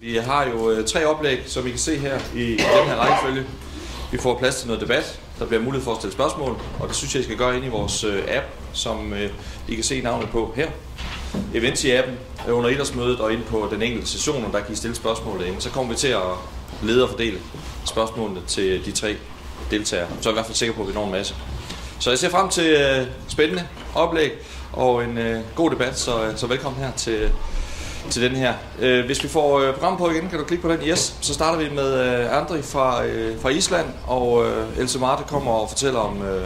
Vi har jo øh, tre oplæg, som I kan se her i, i den her rækkefølge. Vi får plads til noget debat. Der bliver mulighed for at stille spørgsmål, og det synes jeg, I skal gøre ind i vores øh, app, som øh, I kan se navnet på her. Events i appen øh, under idrætsmødet og ind på den enkelte session, og der kan I stille spørgsmål ind. Så kommer vi til at lede og fordele spørgsmålene til de tre deltagere. Så er jeg i hvert fald sikker på, at vi når en masse. Så jeg ser frem til øh, spændende oplæg og en øh, god debat, så, øh, så velkommen her til, til den her. Øh, hvis vi får øh, program på igen, kan du klikke på den. Yes, så starter vi med øh, Andri fra, øh, fra Island, og øh, Else Marte kommer og fortæller om øh,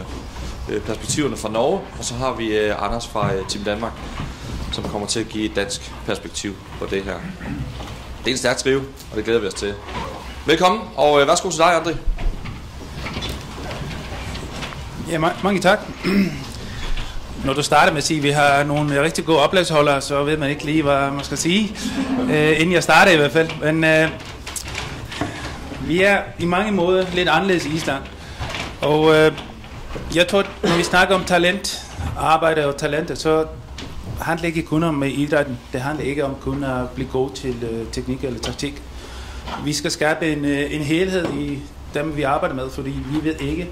øh, perspektiverne fra Norge, og så har vi øh, Anders fra øh, Team Danmark, som kommer til at give et dansk perspektiv på det her. Det er en stærk skrive, og det glæder vi os til. Velkommen, og øh, værsgo til dig, Andri. Ja, ma- mange tak. Når du starter med at sige, at vi har nogle rigtig gode oplægsholdere, så ved man ikke lige, hvad man skal sige, øh, inden jeg starter i hvert fald. Men øh, vi er i mange måder lidt anderledes i Island. Og øh, jeg tror, når vi snakker om talent, arbejde og talenter, så handler det ikke kun om øh, idrætten. Det handler ikke om kun at blive god til øh, teknik eller taktik. Vi skal skabe en, øh, en helhed i dem, vi arbejder med, fordi vi ved ikke,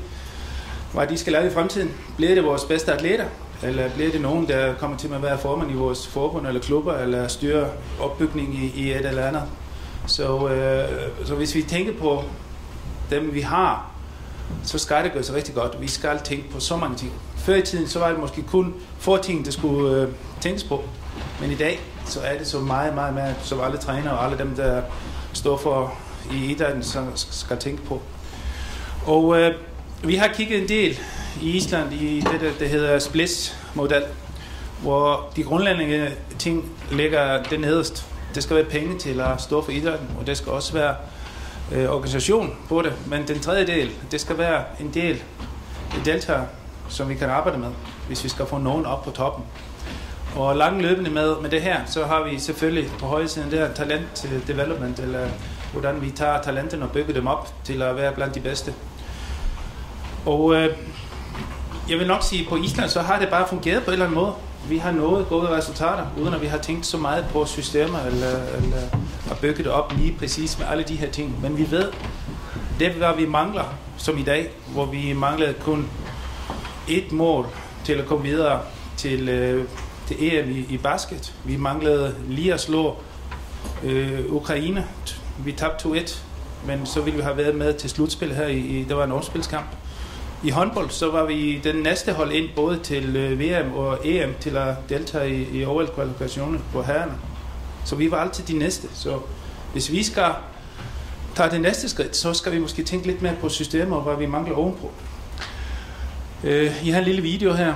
hvad de skal lave i fremtiden. Bliver det vores bedste atleter? Eller bliver det nogen, der kommer til at være formand i vores forbund eller klubber, eller styre opbygning i, i et eller andet? Så, øh, så hvis vi tænker på dem, vi har, så skal det gøres rigtig godt. Vi skal tænke på så mange ting. Før i tiden, så var det måske kun få ting, der skulle øh, tænkes på. Men i dag, så er det så meget, meget mere, som alle trænere og alle dem, der står for i idrætten, så skal tænke på. Og øh, vi har kigget en del i Island i det, der, der hedder Splits-model, hvor de grundlæggende ting ligger det nederst. Det skal være penge til at stå for idrætten, og det skal også være øh, organisation på det. Men den tredje del, det skal være en del af deltagere, som vi kan arbejde med, hvis vi skal få nogen op på toppen. Og langt løbende med, med det her, så har vi selvfølgelig på højsiden der talent development, eller hvordan vi tager talenten og bygger dem op til at være blandt de bedste. Og øh, jeg vil nok sige, at på Island så har det bare fungeret på en eller anden måde. Vi har nået gode resultater, uden at vi har tænkt så meget på systemer eller, eller at bygge det op lige præcis med alle de her ting. Men vi ved, det hvad vi mangler, som i dag, hvor vi manglede kun et mål til at komme videre til, øh, til EM i, i basket. Vi manglede lige at slå øh, Ukraine. Vi tabte 2-1, men så ville vi have været med til slutspil her i, i der var en årsspilskamp. I håndbold så var vi den næste hold ind både til øh, VM og EM til at deltage i, i OL-kvalifikationer på herrerne. Så vi var altid de næste. Så hvis vi skal tage det næste skridt, så skal vi måske tænke lidt mere på systemer, hvor vi mangler ovenpå. Øh, I har en lille video her.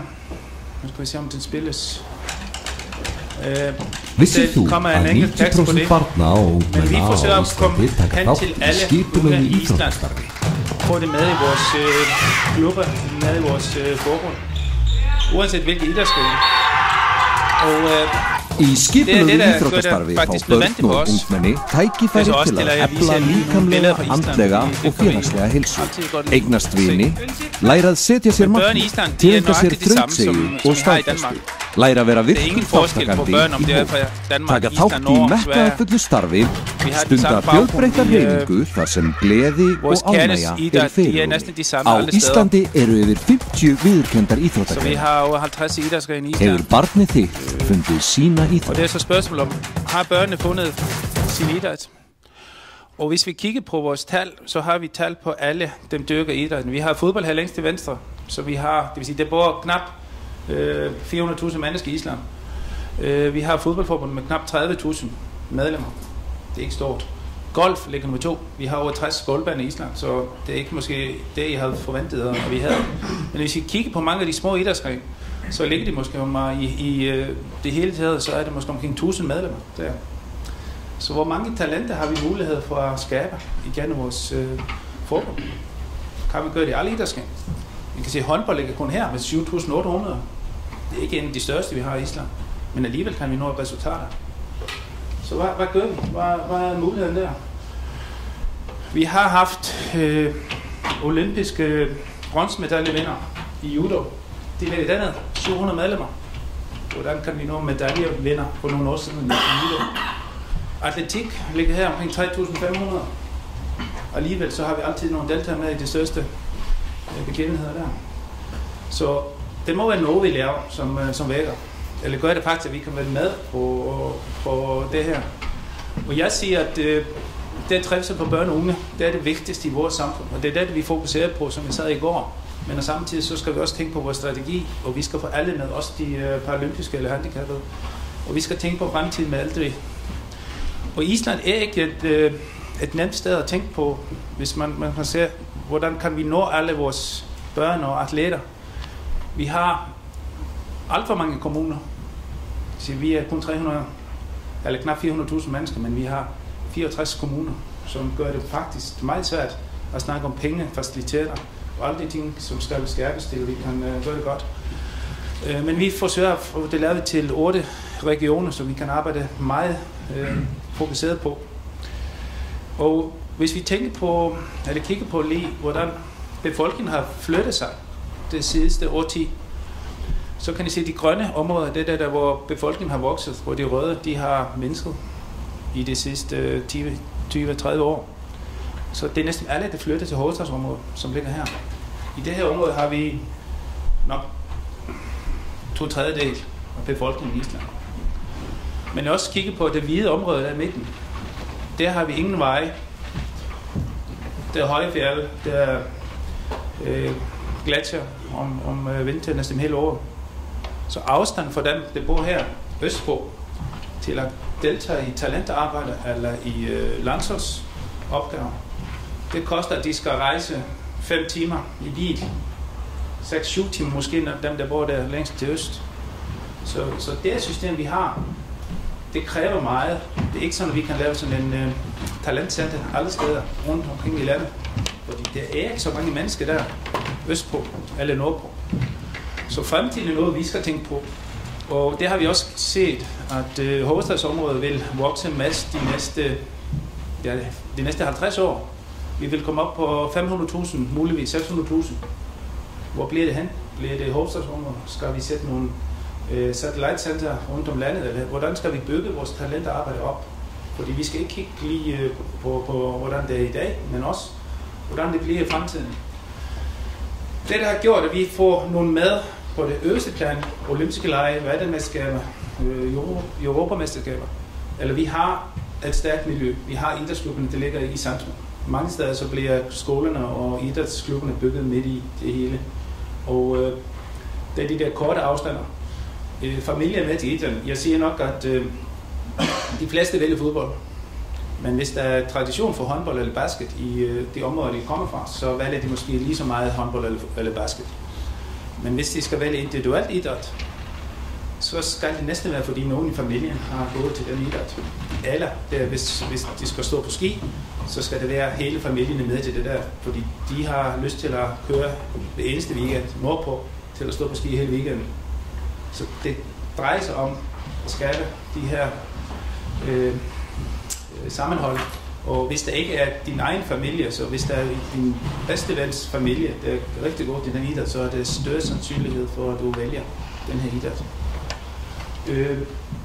Nu skal vi se, om den spilles. Øh, Vissið þú að 90% barna og á Íslandi taka þátt í skipulegu íþróttastarfi? Få det med i vores øh, klubber, med i vores øh, forbund. Uanset hvilke idrætsskole. Og øh, Í skipulegu íþróttastarfi fá börn og ungmenni tækifæri til að efla líkamlega, andlega og félagslega hilsu, eignast vini, læra að setja sér markmið, tilengja sér þrautsegu og staðfæstu, læra að vera virkur þáttakandi í hóp, taka þátt í metnaða fullu starfi, stunda fjölbreyta reyningu þar sem gleði og ánægja er fyrir. Á Íslandi eru yfir 50 viðurkendar íþróttakræðar. Hefur barnið þitt fundið sína idræt. Og det er så spørgsmål om, har børnene fundet sin idræt? Og hvis vi kigger på vores tal, så har vi tal på alle dem dyrker idrætten. Vi har fodbold her længst til venstre, så vi har, det vil sige, det bor knap øh, 400.000 mennesker i Island. Øh, vi har fodboldforbund med knap 30.000 medlemmer. Det er ikke stort. Golf ligger nummer to. Vi har over 60 golfbaner i Island, så det er ikke måske det, jeg havde forventet, at vi havde. Men hvis vi kigger på mange af de små idrætsgrene, så ligger de måske om, øh, i, i øh, det hele taget, så er det måske omkring 1000 medlemmer der. Så hvor mange talenter har vi mulighed for at skabe igennem vores øh, fodbold? Kan vi gøre det i alle idrætsgrene? Man kan se, at håndbold ligger kun her med 7.800. Det er ikke en af de største, vi har i Island. Men alligevel kan vi nå resultater. Så hvad, hvad gør vi? Hvad, hvad er muligheden der? Vi har haft øh, olympiske bronzemedaljevinder i judo. De i Danmark, 700 medlemmer. Hvordan kan vi nå medaljevinder på nogle år siden i judo? atletik ligger her omkring 3.500. Alligevel så har vi altid nogle deltagere med i de største øh, begivenheder der. Så det må være noget, vi laver, som, øh, som vækker. Eller gør det faktisk, at vi kan være med på, på det her. Og jeg siger, at øh, det trivsel på børn og unge, det er det vigtigste i vores samfund. Og det er det, vi fokuserer på, som jeg sagde i går. Men samtidig så skal vi også tænke på vores strategi, og vi skal få alle med, også de øh, paralympiske eller handicappede. Og vi skal tænke på fremtiden med aldrig. Og Island er ikke et, øh, et nemt sted at tænke på, hvis man, man kan se, hvordan kan vi nå alle vores børn og atleter. Vi har alt for mange kommuner siger, vi er kun 300, eller knap 400.000 mennesker, men vi har 64 kommuner, som gør det faktisk meget svært at snakke om penge, faciliteter og alle de ting, som skal skærpes til, vi kan uh, gøre det godt. Uh, men vi forsøger at få det lavet til otte regioner, som vi kan arbejde meget uh, fokuseret på. Og hvis vi tænker på, eller kigger på lige, hvordan befolkningen har flyttet sig det sidste årti, så kan I se, de grønne områder, det er der, hvor befolkningen har vokset, hvor de røde, de har mindsket i de sidste øh, 20-30 år. Så det er næsten alle, der flytter til hovedstadsområdet, som ligger her. I det her område har vi nok to tredjedel af befolkningen i Island. Men også kigge på det hvide område der i midten. Der har vi ingen veje. Der er høje fjerde, der er øh, gletsjer om, om øh, vinteren næsten hele året. Så afstanden for dem, der bor her østpå, til at deltage i talentarbejde eller i øh, landsholdsopgaver, det koster, at de skal rejse 5 timer i bil. 6-7 timer måske, når dem der bor der længst til øst. Så, så det system, vi har, det kræver meget. Det er ikke sådan, at vi kan lave sådan en øh, talentcenter alle steder rundt omkring i landet. Fordi der er ikke så mange mennesker der østpå eller nordpå. Så fremtiden er noget, vi skal tænke på. Og det har vi også set, at øh, hovedstadsområdet vil vokse mest de næste, ja, de næste 50 år. Vi vil komme op på 500.000, muligvis 600.000. Hvor bliver det hen? Bliver det hovedstadsområdet? Skal vi sætte nogle øh, satellite center rundt om landet? Eller hvordan skal vi bygge vores talentarbejde op? Fordi vi skal ikke kigge lige uh, på, på, hvordan det er i dag, men også hvordan det bliver i fremtiden. Det, der har gjort, at vi får nogle med på det øverste plan, olympiske lege, verdensmesterskaber, øh, europamesterskaber, eller vi har et stærkt miljø. Vi har idrætsklubberne, der ligger i centrum. Mange steder så bliver skolerne og idrætsklubberne bygget midt i det hele. Og øh, det er de der korte afstander. Øh, familie med til idræt. Jeg siger nok, at øh, de fleste vælger fodbold. Men hvis der er tradition for håndbold eller basket i øh, det område, de kommer fra, så vælger de måske lige så meget håndbold eller, eller basket. Men hvis de skal vælge individuelt idræt, så skal det næsten være, fordi nogen i familien har gået til den idræt. Eller der, hvis, hvis de skal stå på ski, så skal det være hele familien med til det der, fordi de har lyst til at køre det eneste weekend nordpå til at stå på ski hele weekenden. Så det drejer sig om at skabe de her øh, øh sammenhold. Og hvis der ikke er din egen familie, så hvis der er din bedste vens familie, der er rigtig god til den idræt, så er det større sandsynlighed for, at du vælger den her idræt. Øh,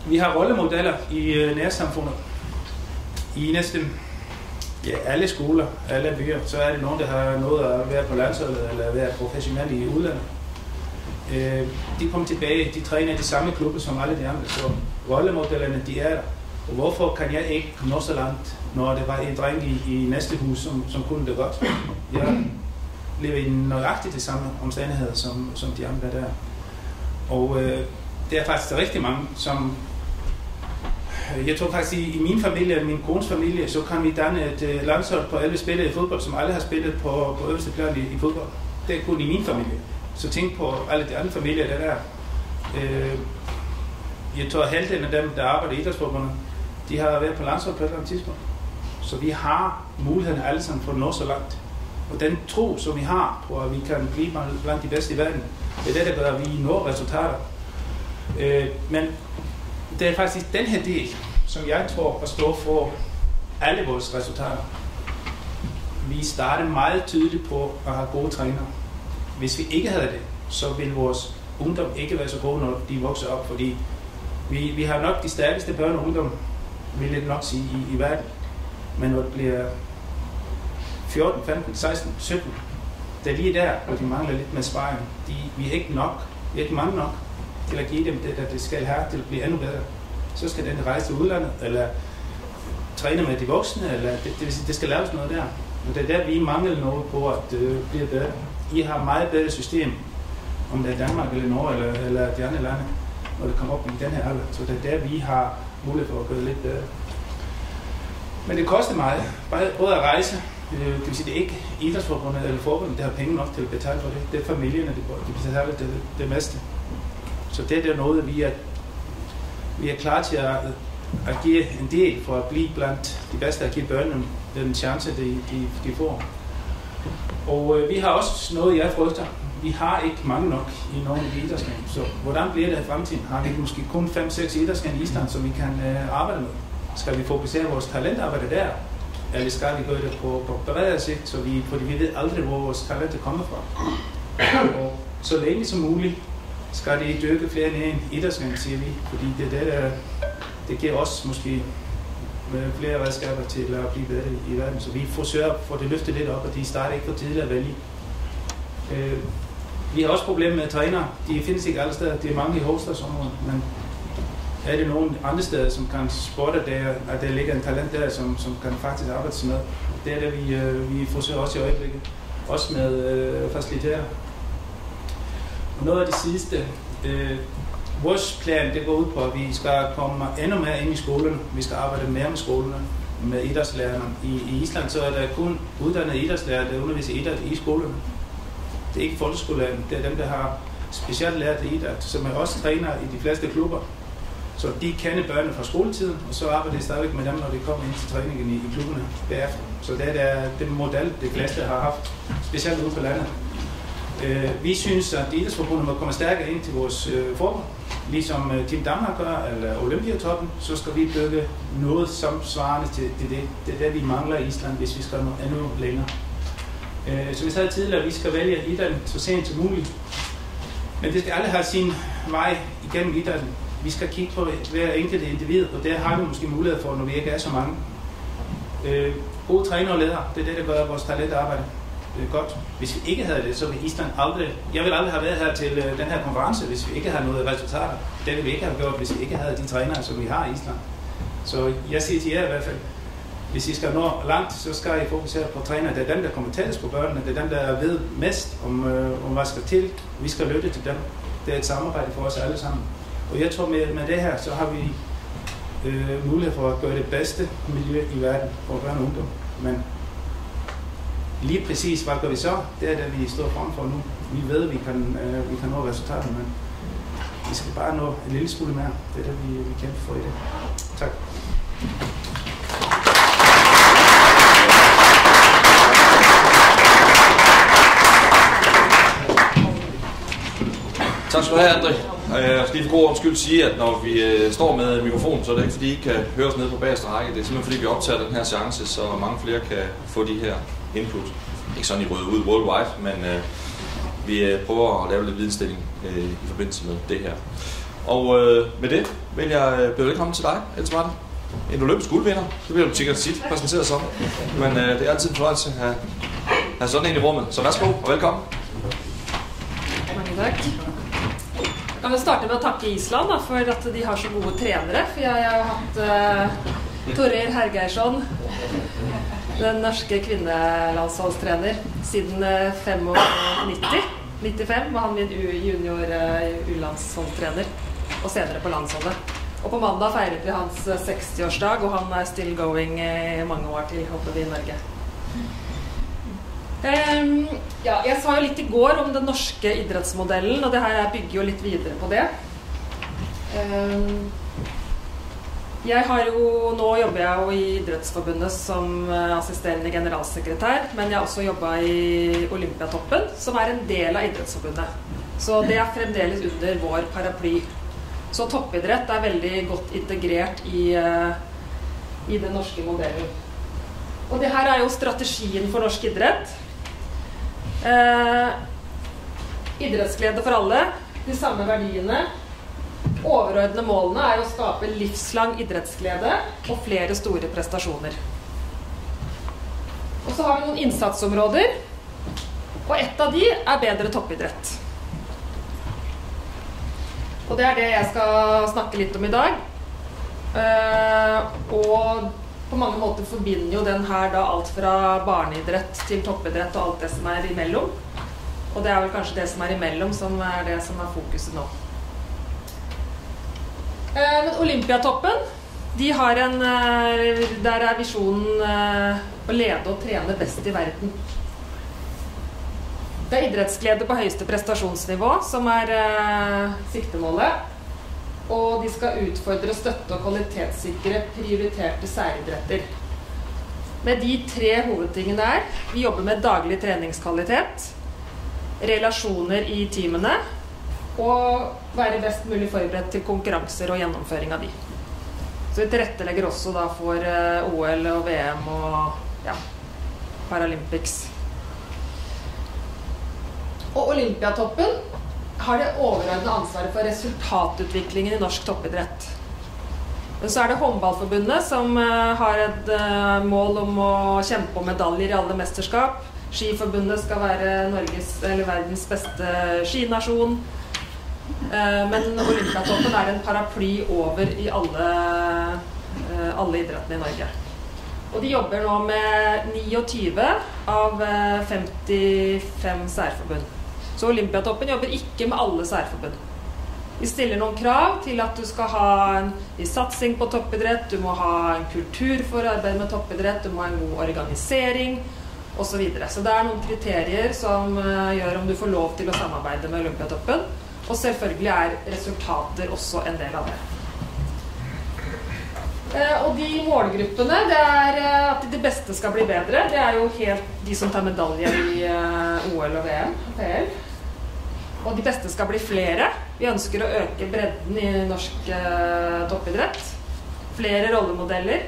vi har rollemodeller i øh, nærsamfundet. I næsten ja, alle skoler, alle byer, så er det nogen, der har noget at være på landsholdet eller være professionel i udlandet. Øh, de kommer tilbage, de træner i de samme klubber som alle de andre, så rollemodellerne, de er der. Og hvorfor kan jeg ikke nå så langt, når det var en dreng i, i næste hus, som, som kunne det godt? Jeg lever i nøjagtigt det samme omstændigheder, som, som de andre der. Og øh, det er faktisk rigtig mange, som... Øh, jeg tror faktisk, i, i min familie, min kones familie, så kan vi danne et øh, landshold på alle spillere i fodbold, som alle har spillet på, på øverste plan i, i fodbold. Det er kun i min familie. Så tænk på alle de andre familier, der er der. Øh, jeg tror, at halvdelen af dem, der arbejder i idrætsforbundet, de har været på landshold på et eller andet tidspunkt. Så vi har muligheden alle sammen for at nå så langt. Og den tro, som vi har på, at vi kan blive blandt de bedste i verden, det er det, der gør, at vi når resultater. Øh, men det er faktisk den her del, som jeg tror at stå for alle vores resultater. Vi starter meget tydeligt på at have gode trænere. Hvis vi ikke havde det, så ville vores ungdom ikke være så gode, når de vokser op, fordi vi, vi har nok de stærkeste børn og ungdom vil jeg nok sige, i, i verden. Men når det bliver 14, 15, 16, 17, det er lige der, hvor de mangler lidt med sparring. De, vi er ikke nok, vi er ikke mange nok til at give dem det, der det skal have til at blive endnu bedre. Så skal den rejse til udlandet, eller træne med de voksne, eller det, det, vil sige, det skal laves noget der. Og det er der, vi mangler noget på at øh, bliver bedre. I har meget bedre system, om det er Danmark eller Norge eller, eller de andre lande, når det kommer op i den her alder. Så det er der, vi har mulighed for at gøre lidt bedre. Men det kostede meget, både at rejse, øh, det vil sige, det er ikke idrætsforbundet eller forbundet, der har penge nok til at betale for det. Det er familierne, der betaler det, det meste. Så det er noget, vi er, vi er klar til at, at give en del for at blive blandt de bedste at give børnene den chance, de, de, de får. Og øh, vi har også noget, jeg frygter. Vi har ikke mange nok i nogle af Så hvordan bliver det i fremtiden? Har vi måske kun 5-6 idrætsgren i Island, som vi kan øh, arbejde med? Skal vi fokusere vores talentarbejde der? Eller skal vi gøre det på, på bredere sigt, så vi, fordi vi ved aldrig, hvor vores talent kommer fra. Og så længe som muligt skal de dyrke flere ned en idrætsgren, siger vi. Fordi det, er det, der, det giver os måske med flere redskaber til at blive bedre i verden. Så vi forsøger at få det løftet lidt op, og de starter ikke for tidligt at vælge. Øh, vi har også problemer med trænere. De findes ikke alle steder. Det er mange i hovedstadsområdet, men er det nogen andre steder, som kan spotte, der, at der ligger en talent der, som, som kan faktisk arbejde med. Det er det, vi, øh, vi forsøger også i øjeblikket. Også med øh, faciliteter. Og noget af det sidste, øh, vores plan det går ud på, at vi skal komme endnu mere ind i skolerne. Vi skal arbejde mere med skolerne, med idrætslærerne. I, I Island så er der kun uddannede idrætslærere, der underviser idræt i skolerne. Det er ikke folkeskolelærerne, det er dem, der har specielt lært idræt, som er også træner i de fleste klubber. Så de kender børnene fra skoletiden, og så arbejder de stadigvæk med dem, når de kommer ind til træningen i, i klubberne derefter. Så det er den model, det fleste har haft, specielt ude på landet. Øh, vi synes, at idrætsforbundet må komme stærkere ind til vores øh, forbund. Ligesom øh, Team Danmark gør, eller Olympiatoppen, så skal vi bygge noget som svarende til det. Det, det er det, vi mangler i Island, hvis vi skal nå endnu længere. Øh, som jeg sagde tidligere, vi skal vælge idrætten så sent som muligt. Men det skal alle have sin vej igennem idrætten. Vi skal kigge på hver enkelt individ, og der har vi måske mulighed for, når vi ikke er så mange. Øh, gode træner og ledere, det er det, der gør vores talentarbejde øh, godt. Hvis vi ikke havde det, så ville Island aldrig... Jeg ville aldrig have været her til øh, den her konference, hvis vi ikke havde noget resultater. Det ville vi ikke have gjort, hvis vi ikke havde de trænere, som vi har i Island. Så jeg siger til jer i hvert fald, hvis I skal nå langt, så skal I fokusere på træner. Det er dem, der kommer tættest på børnene. Det er dem, der ved mest om, øh, om hvad skal til. Vi skal lytte til dem. Det er et samarbejde for os alle sammen. Og jeg tror, med, med det her, så har vi øh, mulighed for at gøre det bedste miljø i verden for børn og ungdom. Men lige præcis, hvad gør vi så? Det er det, vi står frem for nu. Vi ved, at vi kan, øh, vi kan nå resultater, men vi skal bare nå en lille smule mere. Det er det, vi, vi kæmper for i det. Tak. Tak skal du have, André. Jeg skal lige for god undskyld sige, at når vi øh, står med mikrofonen, så er det ikke fordi, I kan høre os nede på bagerste række. Det er simpelthen fordi, vi optager den her chance, så mange flere kan få de her input. Ikke sådan, I røde ud worldwide, men øh, vi øh, prøver at lave lidt vidensdeling øh, i forbindelse med det her. Og øh, med det vil jeg øh, byde velkommen til dig, Else Martin. En olympisk guldvinder. Det bliver du sikkert tit præsenteret som. Men øh, det er altid en fornøjelse at have, have sådan en i rummet. Så værsgo og velkommen. Mange tak kan jo starte med å takke Island da, for at de har så gode trenere. For jeg har hatt eh, uh, Torgeir Hergeirsson, den norske kvinnelandslagstrener, siden uh, 95. 95 var han min junior uh, U-landslagstrener, og senere på landsholdet. Og på mandag feiret vi hans eh, 60-årsdag, og han er still going i mange år til, håper vi, i Norge. Um, ja, jeg sa jo litt i går om den norske idrettsmodellen, og det her bygger jo litt videre på det. Um, jeg har jo, Nå jobber jeg jo i Idrettsforbundet som eh, assisterende generalsekretær, men jeg har også jobba i Olympiatoppen, som er en del av Idrettsforbundet. Så det er fremdeles under vår paraply. Så toppidrett er veldig godt integrert i, eh, i den norske modellen. Og det her er jo strategien for norsk idrett. Eh, idrettsglede for alle. De samme verdiene. overordnede målene er å skape livslang idrettsglede og flere store prestasjoner. Og så har vi noen innsatsområder, og ett av de er bedre toppidrett. Og det er det jeg skal snakke litt om i dag. Eh, og på mange måter forbinder jo den her da alt fra barneidrett til toppidrett og alt det som er imellom. Og det er vel kanskje det som er imellom, som er det som er fokuset nå. Eh, men Olympiatoppen, de har en eh, Der er visjonen eh, å lede og trene best i verden. Det er idrettsglede på høyeste prestasjonsnivå som er eh, siktemålet. Og de skal utfordre, støtte og kvalitetssikre prioriterte særidretter. Med de tre hovedtingene er Vi jobber med daglig treningskvalitet, relasjoner i teamene og være best mulig forberedt til konkurranser og gjennomføring av de. Så vi tilrettelegger også da for eh, OL og VM og ja, Paralympics. Og Olympiatoppen har det overordnede ansvaret for resultatutviklingen i norsk toppidrett. Men så er det Håndballforbundet som eh, har et eh, mål om å kjempe om medaljer i alle mesterskap. Skiforbundet skal være Norges, eller verdens beste skinasjon. Eh, men Olympiatoppen er en paraply over i alle, alle idrettene i Norge. Og de jobber nå med 29 av 55 særforbund. Så Olympiatoppen jobber ikke med alle særforbund. Vi stiller noen krav til at du skal ha en satsing på toppidrett, du må ha en kultur for arbeid med toppidrett, du må ha en god organisering osv. Så, videre. så det er noen kriterier som eh, gjør om du får lov til å samarbeide med Olympiatoppen. Og selvfølgelig er resultater også en del av det. Eh, og de målgruppene, det er eh, at de beste skal bli bedre. Det er jo helt de som tar medalje i OL og VM, PL. Og de beste skal bli flere. Vi ønsker å øke bredden i norsk eh, toppidrett. Flere rollemodeller.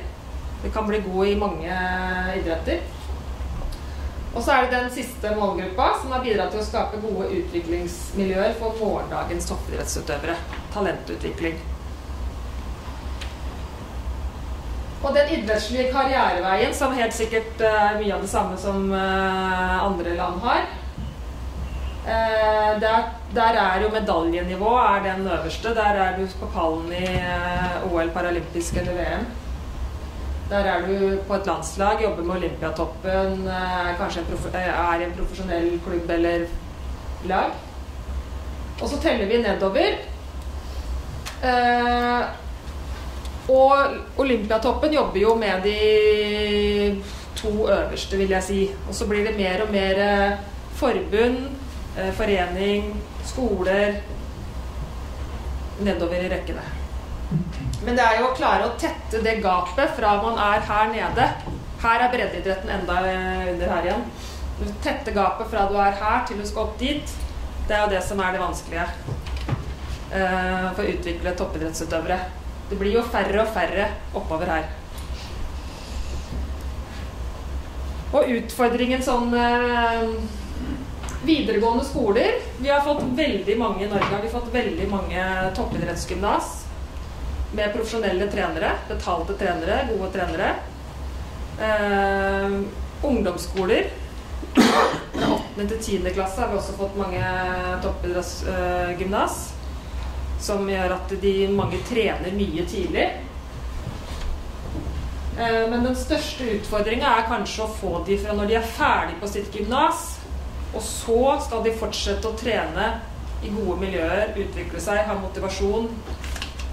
Vi kan bli gode i mange eh, idretter. Og så er det den siste målgruppa som har bidratt til å skape gode utviklingsmiljøer for morgendagens toppidrettsutøvere. Talentutvikling. Og den idrettslige karriereveien, som helt sikkert eh, er mye av det samme som andre land har, Eh, der, der, er jo medaljenivå er den øverste. Der er du på pallen i eh, OL, paralympisk eller VM. Der er du på et landslag, jobber med Olympiatoppen, eh, kanskje en er i en profesjonell klubb eller lag. Og så teller vi nedover. Eh, og Olympiatoppen jobber jo med de to øverste, vil jeg si. Og så blir det mer og mer eh, forbund Eh, forening, skoler Nedover i rekkene. Men det er jo å klare å tette det gapet fra man er her nede. Her er breddeidretten enda eh, under her igjen. Tette gapet fra du er her til du skal opp dit. Det er jo det som er det vanskelige uh, for å utvikle toppidrettsutøvere. Det blir jo færre og færre oppover her. Og utfordringen sånn uh, Videregående skoler. Vi har fått veldig mange i Norge har fått veldig mange toppidrettsgymnas med profesjonelle trenere. Betalte trenere, gode trenere. Eh, ungdomsskoler. Fra 8. til 10. klasse har vi også fått mange toppidrettsgymnas. Eh, som gjør at de, mange trener mye tidlig. Eh, men den største utfordringa er kanskje å få de fra når de er ferdig på sitt gymnas, og så skal de fortsette å trene i gode miljøer, utvikle seg, ha motivasjon.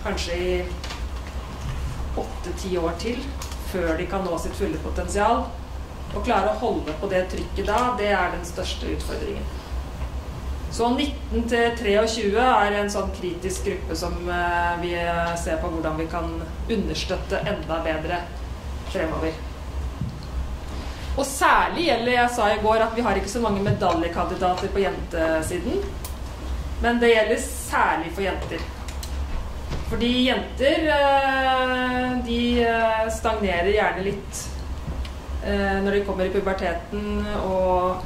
Kanskje i åtte-ti år til før de kan nå sitt fulle potensial. Å klare å holde på det trykket da, det er den største utfordringen. Så 19 til 23 er en sånn kritisk gruppe som eh, vi ser på hvordan vi kan understøtte enda bedre fremover. Og særlig gjelder jeg sa i går at vi har ikke så mange medaljekandidater på jentesiden. Men det gjelder særlig for jenter. Fordi jenter eh, de eh, stagnerer gjerne litt eh, når de kommer i puberteten og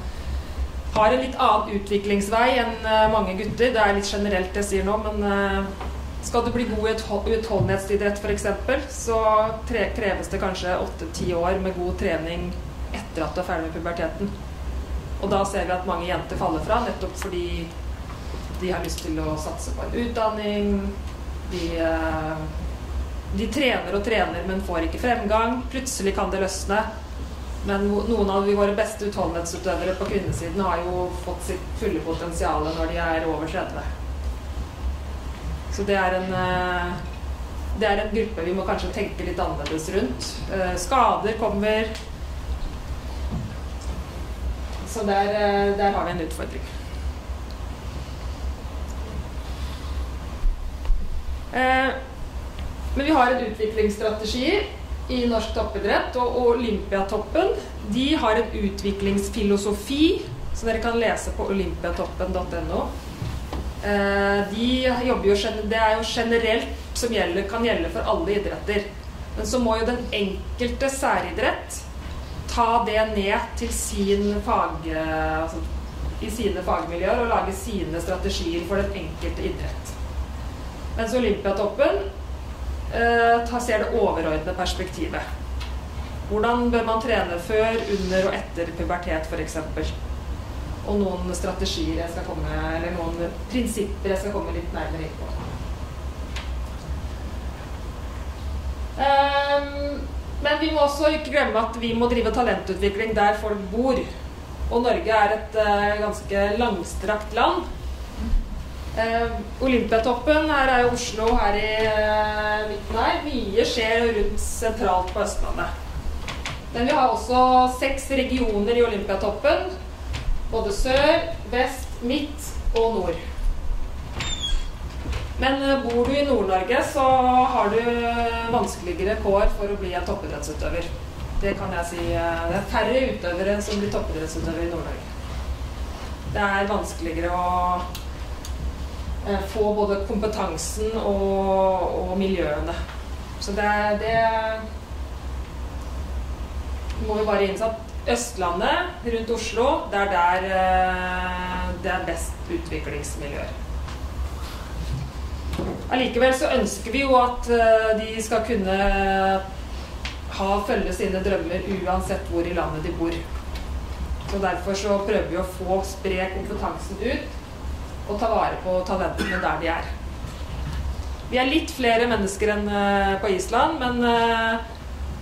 har en litt annen utviklingsvei enn eh, mange gutter. Det er litt generelt det jeg sier nå, men eh, skal du bli god i utholdenhetsidrett f.eks., så kreves det kanskje åtte-ti år med god trening etter at du er ferdig med puberteten. Og da ser vi at mange jenter faller fra, nettopp fordi de har lyst til å satse på en utdanning. De, eh, de trener og trener, men får ikke fremgang. Plutselig kan det løsne. Men noen av våre beste utholdenhetsutøvere på kvinnesiden har jo fått sitt fulle potensial når de er over 30. Så det er en eh, det er en gruppe vi må kanskje tenke litt annerledes rundt. Eh, skader kommer. Så der, eh, der har vi en utfordring. Men vi har en utviklingsstrategi i norsk toppidrett, og Olympiatoppen de har en utviklingsfilosofi som dere kan lese på olympiatoppen.no. Eh, de jobber jo, det er jo generelt som gjelder, kan gjelde for alle idretter. Men så må jo den enkelte særidrett ta det ned til sin fag, altså, i sine fagmiljøer og lage sine strategier for den enkelte idrett. Mens Olympiatoppen eh, ser det overordnede perspektivet. Hvordan bør man trene før, under og etter pubertet f.eks og noen strategier jeg skal komme, eller noen prinsipper jeg skal komme litt nærmere inn på. Um, men vi må også ikke glemme at vi må drive talentutvikling der folk bor. Og Norge er et uh, ganske langstrakt land. Uh, Olympiatoppen, her er jo Oslo her i uh, midten her. Mye skjer rundt sentralt på Østlandet. Men vi har også seks regioner i Olympiatoppen både sør, vest, midt og nord. Men eh, bor du i Nord-Norge, så har du eh, vanskeligere kår for å bli en toppidrettsutøver. Det kan jeg si. Eh, det er færre utøvere som blir toppidrettsutøvere i Nord-Norge. Det er vanskeligere å få både kompetansen og, og miljøene. Så det, det må vi bare innse at Østlandet, rundt Oslo, det er der det er best utviklingsmiljøer. Allikevel så ønsker vi jo at eh, de skal kunne eh, ha følge sine drømmer uansett hvor i landet de bor. Så Derfor så prøver vi å få spre kompetansen ut og ta vare på talentene der de er. Vi er litt flere mennesker enn eh, på Island, men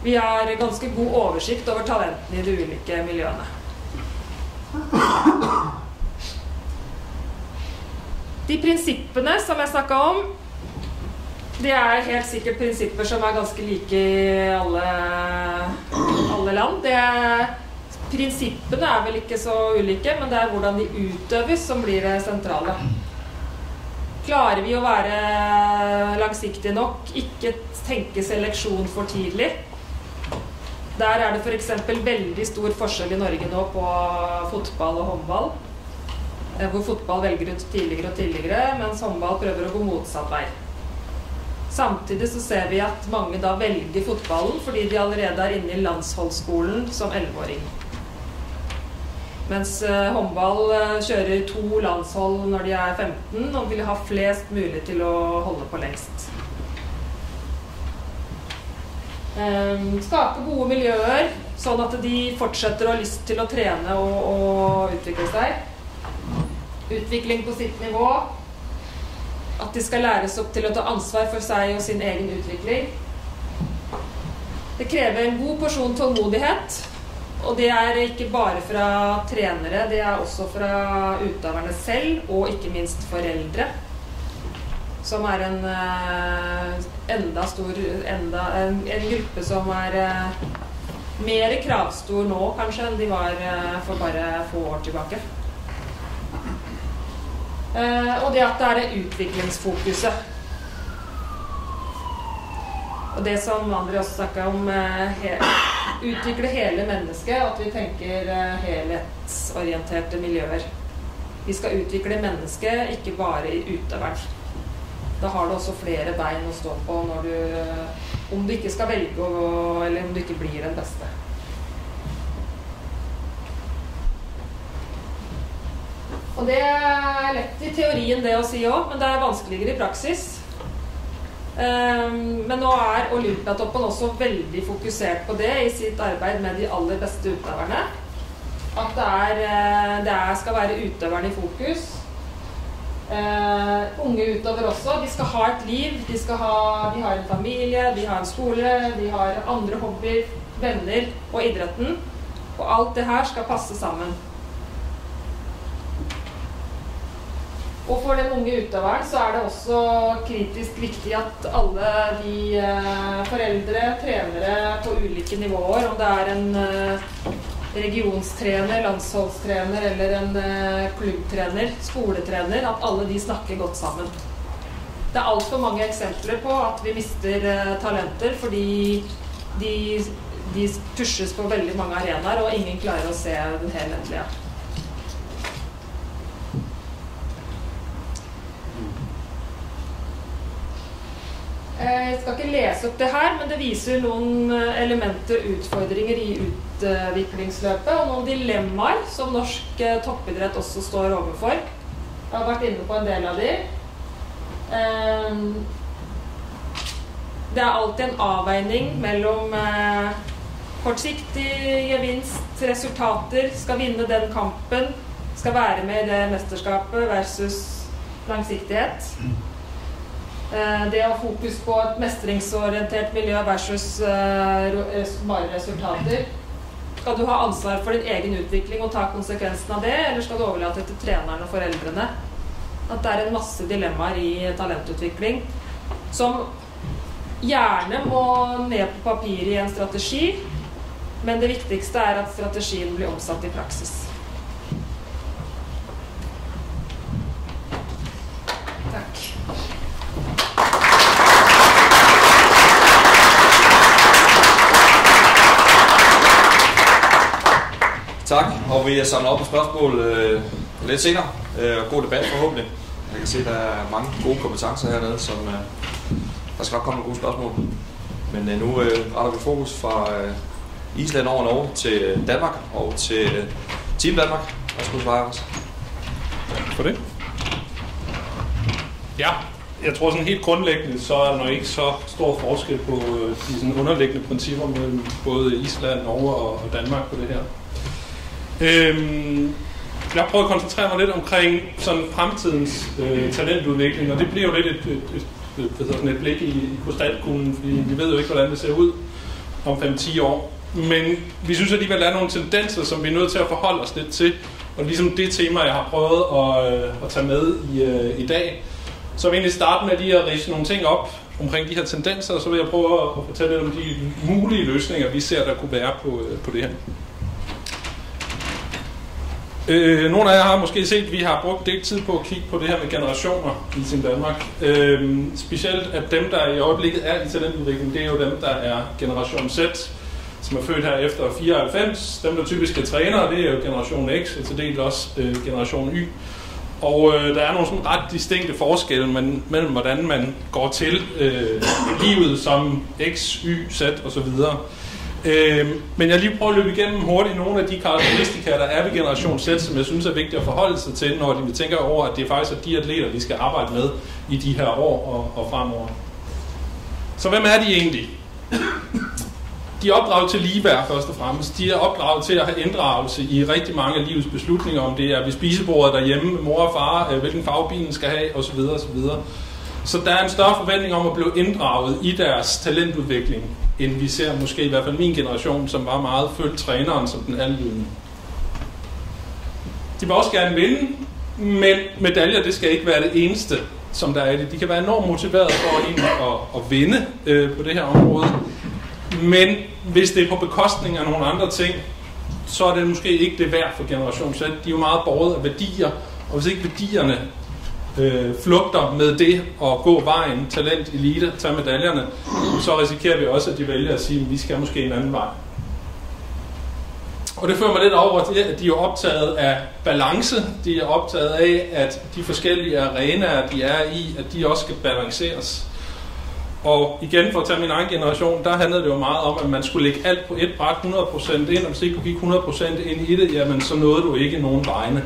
vi har ganske god oversikt over talentene i de ulike miljøene. De prinsippene som jeg snakka om, det er helt sikkert prinsipper som er ganske like i alle, alle land. Er, prinsippene er vel ikke så ulike, men det er hvordan de utøves som blir det sentrale. Klarer vi å være langsiktige nok, ikke tenke seleksjon for tidlig, der er det f.eks. veldig stor forskjell i Norge nå på fotball og håndball. Eh, hvor fotball velger ut tidligere og tidligere, mens håndball prøver å gå motsatt vei. Samtidig så ser vi at mange da velger fotballen fordi de allerede er inne i landsholdsskolen som 11-åring. Mens eh, håndball eh, kjører to landshold når de er 15 og vil ha flest mulig til å holde på lengst. Ehm, skape gode miljøer, sånn at de fortsetter å ha lyst til å trene og, og, utvikle seg. Utvikling på sitt nivå. At de skal læres opp til å ta ansvar for seg og sin egen utvikling. Det krever en god porsjon tålmodighet. Og det er ikke bare fra trenere, det er også fra utøverne selv, og ikke minst foreldre som er en uh, enda stor enda, en, en, gruppe som er uh, mer kravstor nå kanskje enn de var uh, for bare få år tilbake. Eh, og det at det er det utviklingsfokuset. Og det som André også snakka om, eh, he, utvikle hele mennesket, at vi tenker eh, helhetsorienterte miljøer. Vi skal utvikle mennesket, ikke bare i utøveren. Da har du også flere bein å stå på når du Om du ikke skal velge å Eller om du ikke blir den beste. Og det er lett i teorien det å si òg, men det er vanskeligere i praksis. Um, men nå er Olympiatoppen også veldig fokusert på det i sitt arbeid med de aller beste utøverne. At det, er, eh, det er, skal være utøverne i fokus. Uh, unge utøvere også. De skal ha et liv. De, ha, de har en familie, de har en skole, de har andre hobbyer, venner og idretten. Og alt det her skal passe sammen. Og for den unge utøveren så er det også kritisk viktig at alle de eh, foreldre, trenere på ulike nivåer, om det er en eh, regionstrener, landsholdstrener eller en eh, klubbtrener, skoletrener, at alle de snakker godt sammen. Det er altfor mange eksempler på at vi mister talenter fordi de, de pushes på veldig mange arenaer, og ingen klarer å se den helhetlige. Eh, jeg skal ikke lese opp det her, men det viser noen eh, elementer utfordringer i utviklingsløpet, og noen dilemmaer som norsk eh, toppidrett også står overfor. Jeg har vært inne på en del av de. Det er alltid en avveining mellom kortsiktig gevinst, resultater, skal vinne den kampen, skal være med i det mesterskapet versus langsiktighet. Mm. Eh, det å ha fokus på et mestringsorientert miljø versus eh, eh, bare resultater. Skal du ha ansvar for din egen utvikling og ta konsekvensen av det, eller skal du overlate til treneren og foreldrene? At det er en masse dilemmaer i talentutvikling som gjerne må ned på papiret i en strategi, men det viktigste er at strategien blir omsatt i praksis. Tak, og vi er samlet op på spørgsmål øh, lidt senere. Øh, god debat forhåbentlig. Jeg kan se, at der er mange gode kompetencer hernede, som øh, der skal nok komme nogle gode spørgsmål. Men øh, nu øh, retter vi fokus fra øh, Island over Norge til øh, Danmark og til øh, Team Danmark. Værsgo, svare os. For det. Ja, jeg tror sådan helt grundlæggende, så er der nok ikke så stor forskel på øh, de sådan underliggende principper mellem både Island, Norge og Danmark på det her. Øhm, jeg prøver at koncentrere mig lidt omkring sådan fremtidens øh, talentudvikling, og det bliver jo lidt et, et, et, et, et, et blik i, i krystalkuglen, fordi vi ved jo ikke, hvordan det ser ud om 5-10 år. Men vi synes alligevel, at der er nogle tendenser, som vi er nødt til at forholde os lidt til. Og ligesom det tema, jeg har prøvet at, øh, at tage med i, øh, i dag, så vil jeg egentlig starte med lige at rise nogle ting op omkring de her tendenser, og så vil jeg prøve at fortælle lidt om de mulige løsninger, vi ser, der kunne være på, øh, på det her. Øh, nogle af jer har måske set, at vi har brugt del tid på at kigge på det her med generationer i sin Danmark. Øh, specielt at dem, der i øjeblikket er i talentudvikling, det er jo dem, der er generation Z, som er født her efter 94. Dem, der typisk er trænere, det er jo generation X, og til del også øh, generation Y. Og øh, der er nogle sådan ret distinkte forskelle men, mellem, hvordan man går til øh, livet som X, Y, Z osv. Øh, men jeg lige prøver at løbe igennem hurtigt nogle af de karakteristika, der er ved Generation Z, som jeg synes er vigtigt at forholde sig til, når vi tænker over, at det er faktisk er de atleter, vi skal arbejde med i de her år og, og fremover. Så hvem er de egentlig? De er opdraget til ligeværd først og fremmest. De er opdraget til at have inddragelse i rigtig mange af livets beslutninger, om det er ved spisebordet derhjemme, mor og far, øh, hvilken farve bilen skal have osv. osv. Så der er en større forventning om at blive inddraget i deres talentudvikling end vi ser måske i hvert fald min generation, som var meget følt træneren som den alvidende. De vil også gerne vinde, men medaljer, det skal ikke være det eneste, som der er det. De kan være enormt motiveret for at, at, at vinde øh, på det her område, men hvis det er på bekostning af nogle andre ting, så er det måske ikke det værd for generation Z. De er jo meget borget af værdier, og hvis ikke værdierne øh, flugter med det at gå vejen, talent, elite, tage medaljerne, så risikerer vi også, at de vælger at sige, at vi skal måske en anden vej. Og det fører mig lidt over til, at de er optaget af balance. De er optaget af, at de forskellige arenaer, de er i, at de også skal balanceres. Og igen, for at tage min egen generation, der handlede det jo meget om, at man skulle lægge alt på et bræt 100% ind, og hvis ikke du gik 100% ind i det, jamen så nåede du ikke nogen vegne.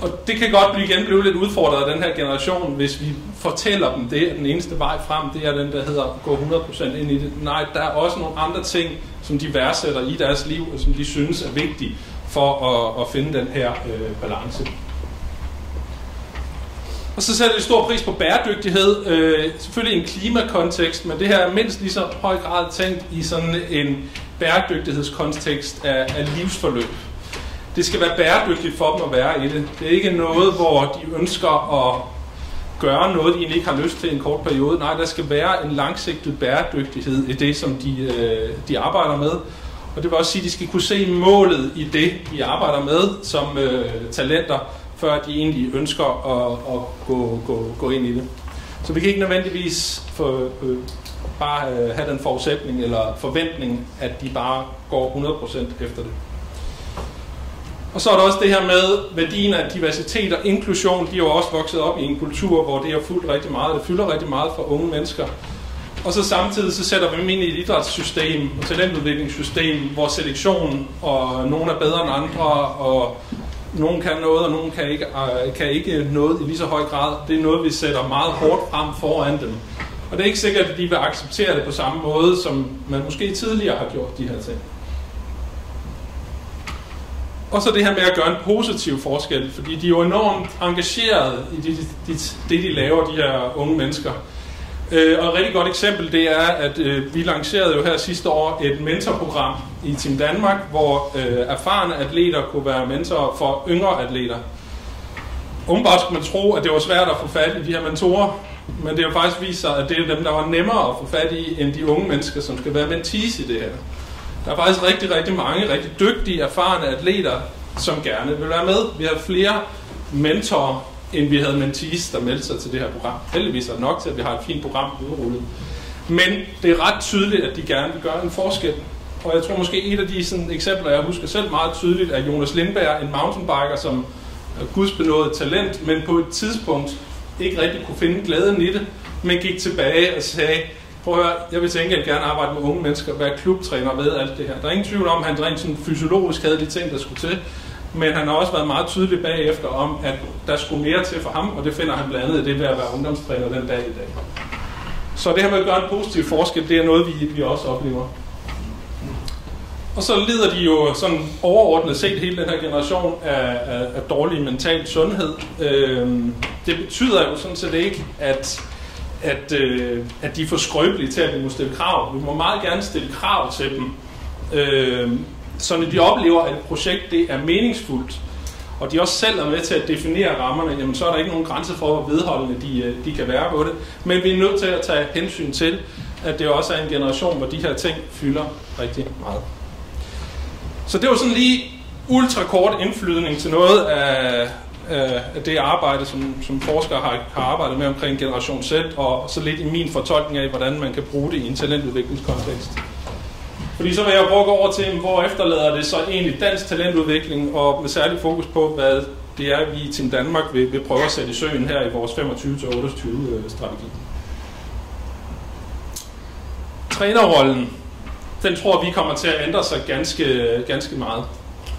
Og det kan godt blive igen blive lidt udfordret af den her generation, hvis vi fortæller dem det, at den eneste vej frem, det er den, der hedder gå 100% ind i det. Nej, der er også nogle andre ting, som de værdsætter i deres liv, og som de synes er vigtige for at, at finde den her øh, balance. Og så sætter de stor pris på bæredygtighed, øh, selvfølgelig i en klimakontekst, men det her er mindst lige så høj grad tænkt i sådan en bæredygtighedskontekst af, af livsforløb. Det skal være bæredygtigt for dem at være i det. Det er ikke noget, hvor de ønsker at gøre noget, de egentlig ikke har lyst til i en kort periode. Nej, der skal være en langsigtet bæredygtighed i det, som de, øh, de arbejder med. Og det vil også sige, at de skal kunne se målet i det, de arbejder med som øh, talenter, før de egentlig ønsker at, at gå, gå, gå ind i det. Så vi kan ikke nødvendigvis for, øh, bare øh, have den forudsætning eller forventning, at de bare går 100% efter det. Og så er der også det her med værdien af diversitet og inklusion. De er jo også vokset op i en kultur, hvor det er fuldt rigtig meget. Det fylder rigtig meget for unge mennesker. Og så samtidig så sætter vi dem ind i et idrætssystem, og talentudviklingssystem, hvor selektion og nogen er bedre end andre, og nogen kan noget, og nogen kan ikke, kan ikke noget i lige så høj grad. Det er noget, vi sætter meget hårdt frem foran dem. Og det er ikke sikkert, at de vil acceptere det på samme måde, som man måske tidligere har gjort de her ting. Og så det her med at gøre en positiv forskel, fordi de er jo enormt engageret i det, det, det de laver, de her unge mennesker. Øh, og et rigtig godt eksempel, det er, at øh, vi lancerede jo her sidste år et mentorprogram i Team Danmark, hvor øh, erfarne atleter kunne være mentorer for yngre atleter. Umiddelbart skulle man tro, at det var svært at få fat i de her mentorer, men det har faktisk vist sig, at det er dem, der var nemmere at få fat i, end de unge mennesker, som skal være mentees i det her. Der er faktisk rigtig, rigtig mange rigtig dygtige, erfarne atleter, som gerne vil være med. Vi har flere mentorer, end vi havde mentees, der meldte sig til det her program. Heldigvis er det nok til, at vi har et fint program udrullet. Men det er ret tydeligt, at de gerne vil gøre en forskel. Og jeg tror måske et af de sådan, eksempler, jeg husker selv meget tydeligt, er Jonas Lindberg, en mountainbiker, som gudsbenået talent, men på et tidspunkt ikke rigtig kunne finde glæden i det, men gik tilbage og sagde, prøv at høre, jeg vil tænke, gengæld gerne arbejde med unge mennesker, være klubtræner ved alt det her. Der er ingen tvivl om, at han rent sådan fysiologisk havde de ting, der skulle til, men han har også været meget tydelig bagefter om, at der skulle mere til for ham, og det finder han blandt andet i det ved at være ungdomstræner den dag i dag. Så det her med at gøre en positiv forskel, det er noget, vi, vi også oplever. Og så lider de jo sådan overordnet set hele den her generation af, af, af dårlig mental sundhed. Øhm, det betyder jo sådan set ikke, at, at, øh, at de er for skrøbelige til, at vi må stille krav. Vi må meget gerne stille krav til dem. øh, så når de oplever, at et projekt det er meningsfuldt, og de også selv er med til at definere rammerne, jamen så er der ikke nogen grænse for, hvor vedholdende de, øh, de kan være på det. Men vi er nødt til at tage hensyn til, at det også er en generation, hvor de her ting fylder rigtig meget. Så det var sådan lige ultrakort indflydning til noget af, af det arbejde, som, som forskere har, har arbejdet med omkring Generation Z, og så lidt i min fortolkning af, hvordan man kan bruge det i en talentudviklingskontekst. Fordi så vil jeg bruge over til, hvor efterlader det så egentlig dansk talentudvikling, og med særlig fokus på, hvad det er, vi i Team Danmark vil, vil prøve at sætte i søen her i vores 25-28-strategi. Øh, Trænerrollen, den tror vi kommer til at ændre sig ganske, ganske meget.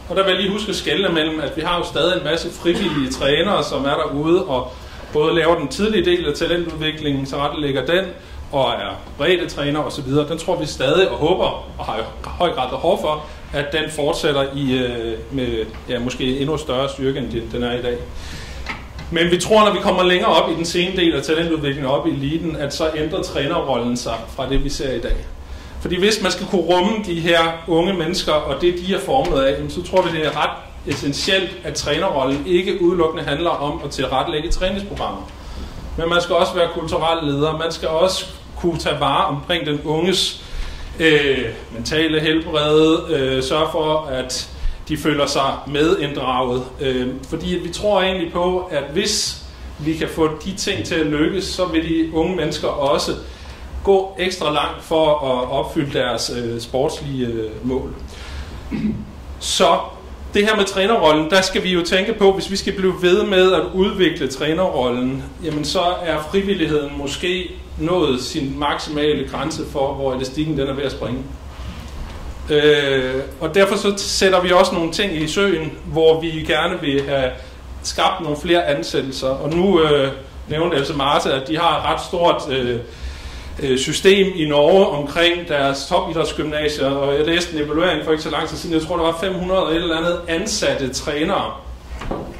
Og der vil jeg lige huske at skælne mellem, at vi har jo stadig en masse frivillige trænere, som er derude og både laver den tidlige del af talentudviklingen, så rettelægger den, og er brede træner osv., den tror vi stadig og håber, og har jo høj grad behov for, at den fortsætter i, øh, med ja, måske endnu større styrke, end den er i dag. Men vi tror, når vi kommer længere op i den sene del af talentudviklingen, op i eliten, at så ændrer trænerrollen sig fra det, vi ser i dag. Fordi hvis man skal kunne rumme de her unge mennesker, og det de er formet af, så tror vi, det er ret essentielt, at trænerrollen ikke udelukkende handler om at tilrettelægge træningsprogrammer. Men man skal også være kulturel leder. Man skal også kunne tage vare omkring den unges øh, mentale helbred, øh, sørge for, at de føler sig medinddraget. Øh, fordi vi tror egentlig på, at hvis vi kan få de ting til at lykkes, så vil de unge mennesker også gå ekstra langt for at opfylde deres øh, sportslige øh, mål. Så det her med trænerrollen, der skal vi jo tænke på, hvis vi skal blive ved med at udvikle trænerrollen, jamen så er frivilligheden måske nået sin maksimale grænse for, hvor elastikken den er ved at springe. Øh, og derfor så sætter vi også nogle ting i søen, hvor vi gerne vil have skabt nogle flere ansættelser, og nu øh, nævnte altså Marta, at de har et ret stort øh, øh, system i Norge omkring deres topidrætsgymnasier, og jeg læste en evaluering for ikke så lang tid siden, jeg tror, der var 500 eller, eller andet ansatte trænere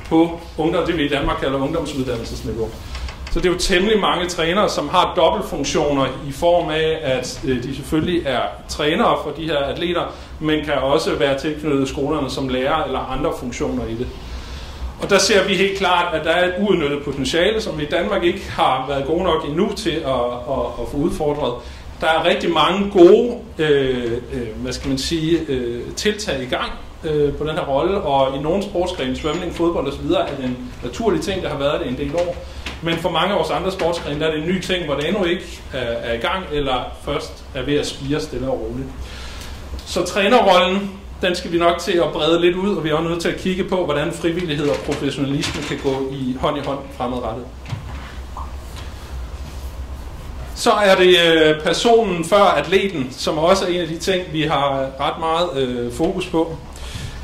på ungdom, det vi i Danmark kalder ungdomsuddannelsesniveau. Så det er jo temmelig mange trænere, som har dobbeltfunktioner i form af, at øh, de selvfølgelig er trænere for de her atleter, men kan også være tilknyttet skolerne som lærer eller andre funktioner i det. Og der ser vi helt klart, at der er et uudnyttet potentiale, som vi i Danmark ikke har været gode nok endnu til at, at, at få udfordret. Der er rigtig mange gode øh, øh hvad skal man sige, øh, tiltag i gang øh, på den her rolle, og i nogle sportsgrene, svømning, fodbold osv., er det en naturlig ting, der har været det en del år. Men for mange af vores andre sportsgrene, der er det en ny ting, hvor det endnu ikke er, er i gang, eller først er ved at spire stille og roligt. Så trænerrollen, den skal vi nok til at brede lidt ud, og vi er også nødt til at kigge på, hvordan frivillighed og professionalisme kan gå i hånd i hånd fremadrettet. Så er det øh, personen før atleten, som også er en af de ting, vi har ret meget øh, fokus på.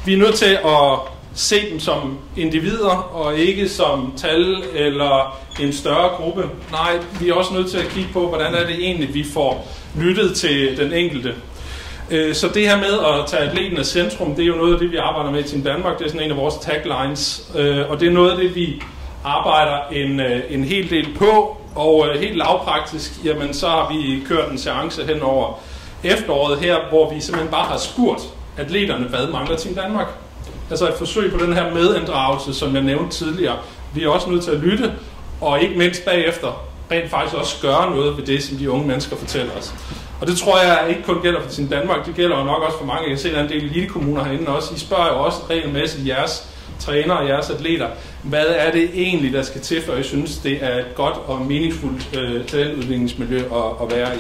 Vi er nødt til at se dem som individer, og ikke som tal eller en større gruppe. Nej, vi er også nødt til at kigge på, hvordan er det egentlig, vi får lyttet til den enkelte. Øh, så det her med at tage atleten af centrum, det er jo noget af det, vi arbejder med i Team Danmark. Det er sådan en af vores taglines, øh, og det er noget af det, vi arbejder en, øh, en hel del på. Og øh, helt lavpraktisk, jamen så har vi kørt en seance hen over efteråret her, hvor vi simpelthen bare har spurgt atleterne, hvad mangler Team Danmark? Altså et forsøg på den her medinddragelse, som jeg nævnte tidligere. Vi er også nødt til at lytte, og ikke mindst bagefter rent faktisk også gøre noget ved det, som de unge mennesker fortæller os. Og det tror jeg ikke kun gælder for sin Danmark, det gælder jo nok også for mange. Jeg kan se, at der er en del lille kommuner herinde også. I spørger jo også regelmæssigt jeres trænere og jeres atleter, hvad er det egentlig, der skal til, for I synes, det er et godt og meningsfuldt øh, talentudviklingsmiljø at, at være i.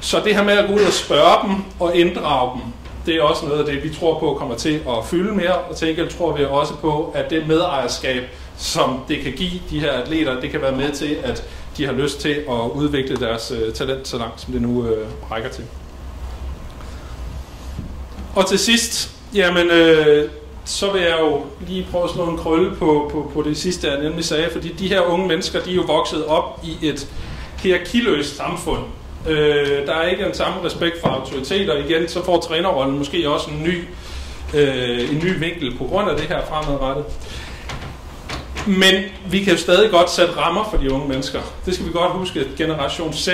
Så det her med at gå ud og spørge dem og inddrage dem, det er også noget af det, vi tror på kommer til at fylde mere, og til enkelt tror vi også på, at det medejerskab, som det kan give de her atleter, det kan være med til, at de har lyst til at udvikle deres øh, talent så langt, som det nu øh, rækker til. Og til sidst, jamen, øh, så vil jeg jo lige prøve at slå en krølle på, på, på det sidste, jeg nemlig sagde, fordi de her unge mennesker, de er jo vokset op i et hierarkiløst samfund. Øh, der er ikke en samme respekt for autoriteter. Igen, så får trænerrollen måske også en ny, øh, en ny vinkel på grund af det her fremadrettet. Men vi kan jo stadig godt sætte rammer for de unge mennesker. Det skal vi godt huske. Generation Z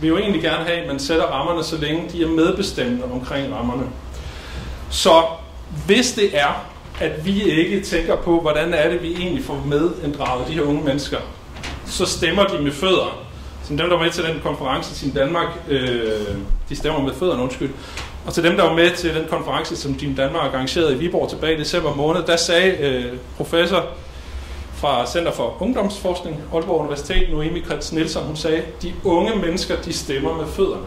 vil jo egentlig gerne have, at man sætter rammerne, så længe de er medbestemmende omkring rammerne. Så hvis det er, at vi ikke tænker på, hvordan er det, vi egentlig får medinddraget de her unge mennesker, så stemmer de med fødder. Som dem, der var med til den konference i Danmark, øh, de stemmer med fødderne, undskyld. Og til dem, der var med til den konference, som Team Danmark arrangerede i Viborg tilbage i december måned, der sagde øh, professor fra Center for Ungdomsforskning, Aalborg Universitet, Noemi Krets Nielsen, hun sagde, de unge mennesker, de stemmer med fødderne.